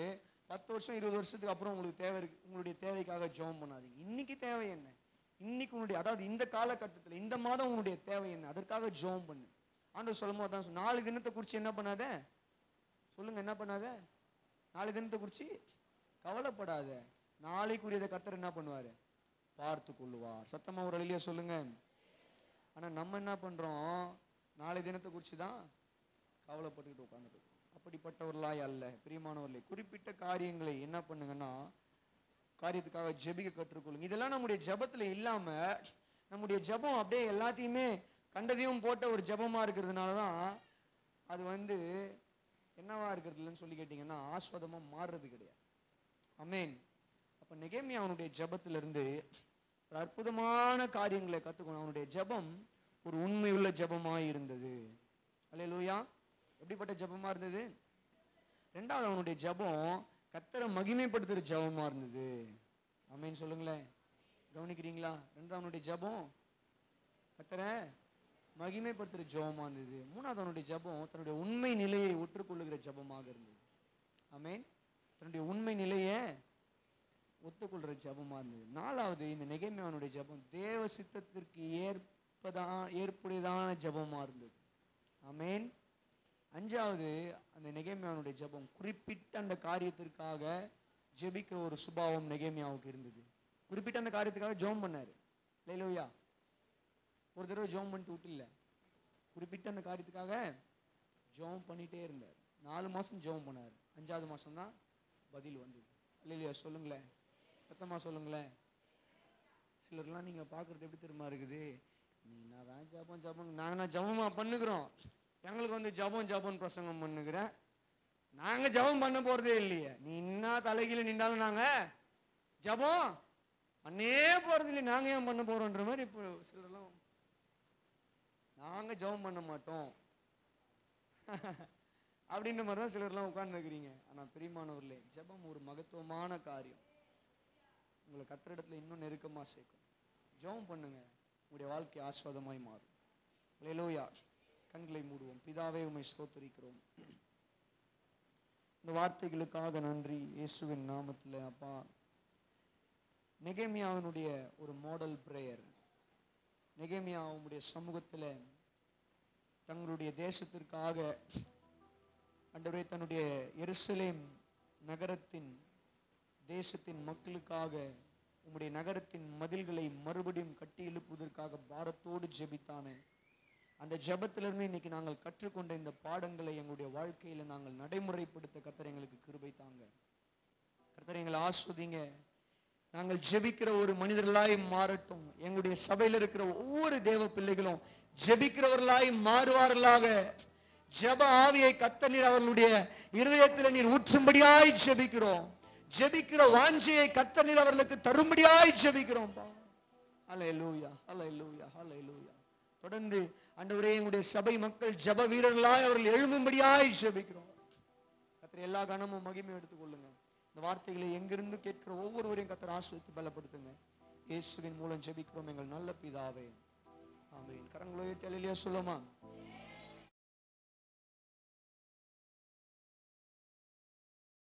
பத்து வருஷம் இருபது வருஷத்துக்கு அப்புறம் உங்களுக்கு தேவை இருக்கு உங்களுடைய தேவைக்காக ஜோம் பண்ணாதீங்க. இன்னைக்கு தேவை என்ன? இன்னைக்கு உன்னுடைய அதாவது இந்த காலகட்டத்தில் இந்த மாதம் உன்னுடைய தேவை என்ன? அதற்காக ஜோம் பண்ணு. ஆண்டவர் சொல்லும் போது தான் நாலு தினத்தை குறித்து என்ன பண்ணாத? சொல்லுங்க என்ன பண்ணாத? நாலு தினத்தை குறித்து கவலைப்படாத. நாளைக்குரியதை கத்தர் என்ன பண்ணுவார்? பார்த்து கொள்ளுவார். சத்தமாக ஒரு அழிலியா சொல்லுங்க. ஆனால் நம்ம என்ன பண்ணுறோம் நாளை தினத்தை குறித்து தான் கவலைப்பட்டுக்கிட்டு உட்காந்துட்டு அப்படிப்பட்டவர்களாய் அல்ல. பிரியமானவர்களே குறிப்பிட்ட காரியங்களை என்ன பண்ணுங்கன்னா காரியத்துக்காக ஜெபிக்க கற்றுக்கொள்ளுங்க. இதெல்லாம் நம்முடைய ஜபத்துல இல்லாம நம்முடைய ஜெபம் அப்படியே எல்லாத்தையுமே கண்டதையும் போட்ட ஒரு ஜபமா இருக்கிறதுனால தான் அது வந்து என்னவா இருக்கிறதுலன்னு சொல்லி கேட்டீங்கன்னா ஆஸ்வதமா மாறுறது கிடையாது. அமேன் அப்ப நெகேமி அவனுடைய ஜபத்திலிருந்து ஒரு அற்புதமான காரியங்களை கத்துக்கணும் அவனுடைய ஜெபம் ஒரு உண்மையுள்ள ஜபமாய் இருந்தது. அல்லேலூயா. எப்படிப்பட்ட ஜபமா இருந்தது? ரெண்டாவது அவனுடைய ஜெபம் கத்தரை மகிமைப்படுத்துற ஜபமா இருந்தது. ஆமென் சொல்லுங்களேன். கவனிக்கிறீங்களா? ரெண்டாவது அவனுடைய ஜெபம் கத்தரை மகிமைப்படுத்துற ஜபமா இருந்தது. மூணாவது அவனுடைய ஜெபம் தன்னுடைய உண்மை நிலையை ஒற்றுக்கொள்ளுகிற ஜெபமாக இருந்தது. ஆமென். தன்னுடைய உண்மை நிலையை ஒத்துக்கொள்ற ஜெபமா இருந்தது. நாலாவது இந்த நெகேமியானுடைய ஜெபம் தேவ சித்தத்திற்கு ஏற்பதா ஏற்புடையதான ஜெபமா இருந்தது. அமேன் அஞ்சாவது அந்த நெகேமியாவுடைய ஜெபம். குறிப்பிட்ட அந்த காரியத்திற்காக ஜெபிக்கிற ஒரு சுபாவம் நெகேமியாவுக்கு இருந்தது. குறிப்பிட்ட அந்த காரியத்துக்காக ஜெபம் பண்ணாரு. லைலோயா ஒரு தடவை ஜெபம் பண்ணிட்டு விட்டுல. குறிப்பிட்ட அந்த காரியத்துக்காக ஜெபம் பண்ணிட்டே இருந்தார். நாலு மாதம் ஜெபம் பண்ணார். அஞ்சாவது மாதம் தான் பதில் வந்தது. இல்லையா சொல்லுங்களேன். சத்தமா சொல்லுங்களேன். சிலர்லாம் நீங்கள் பார்க்குறது எப்படி தெரியுமா இருக்குது? நீ நான் தான் ஜபம் ஜபம் நாங்கள் நான் ஜபமா எங்களுக்கு வந்து ஜபம் ஜபம் பிரசங்கம் பண்ணுகிறேன். நாங்க ஜபம் பண்ண போறதே இல்லையே. நீ என்ன தலைகீழ நின்றாலும் நாங்க ஜபம் பண்ணே போகிறது இல்லை நாங்கள் ஏன் பண்ண போகிறோன்ற மாதிரி இப்போ சிலர்லாம் நாங்க ஜெபம் பண்ண மாட்டோம். அப்படின்ற மாதிரி தான் சிலர்லாம் உட்கார்ந்துருக்கிறீங்க. ஆனால் பிரியமானவர்களே ஜெபம் ஒரு மகத்துவமான காரியம். உங்களை கத்திரிடத்துல இன்னும் நெருக்கமாக சேர்க்கும். ஜெபம் பண்ணுங்க. உங்களுடைய வாழ்க்கை ஆஸ்வாதமாய் மாறும். ஹalleluya கண்களை மூடுவோம். பிதாவே உமை ஸ்தோத்தரிக்கிறோம். இந்த வார்த்தைகளுக்காக நன்றி. இயேசுவின் நாமத்தில் அப்பா. நெகேமியாவினுடைய ஒரு மாடல் பிரேயர் நெகேமியா உம்முடைய தங்களுடைய தேசத்திற்காக ஆண்டவரே தன்னுடைய எருசலேம் நகரத்தின் தேசத்தின் மக்களுக்காக உம்முடைய நகரத்தின் மதில்களை மறுபடியும் கட்டி எழுப்புவதற்காக பாரத்தோடு ஜெபித்தானே. அந்த ஜபத்திலிருந்து இன்னைக்கு நாங்கள் கற்றுக்கொண்ட இந்த பாடங்களை எங்களுடைய வாழ்க்கையில நாங்கள் நடைமுறைப்படுத்த கர்த்தர் எங்களுக்கு கிருபை தாங்க. கர்த்தர் எங்களை ஆஸ்வதிங்க. நாங்கள் ஜெபிக்கிற ஒரு மனிதர்களாய் மாறட்டும். எங்களுடைய சபையில இருக்கிற ஒவ்வொரு தேவ பிள்ளைகளும் ஜெபிக்கிறவர்களாய் மாறுவார்களாக. ஜெப ஆவியை கத்த நீர் அவர்களுடைய இருதயத்தில் நீர் ஊற்றும்படியாய் ஜெபிக்கிறோம். ஜெபிக்கிற வாஞ்சியை கத்த நீர் அவர்களுக்கு தரும்படியாய் ஜெபிக்கிறோம் அலை லூயா அலை லூயா அலை லூயா தொடர்ந்து அண்டவரே எங்களுடைய சபை மக்கள் ஜெப வீரர்களாய் அவர்கள் எழும்பும்படியாய் ஜெபிக்கிறோம். கத்திர எல்லா கனமும் மகிமையும் எடுத்துக்கொள்ளுங்க இந்த வார்த்தைகளை எங்கிருந்து கேட்கிற ஒவ்வொருவரையும் கத்திர ஆசிரியத்து பலப்படுத்துங்க. இயேசுவின் மூலம் ஜெபிக்கிறோம் எங்கள் நல்ல பிதாவே. ஆமென். கரங்களோ தெளிலையா சொல்லுமா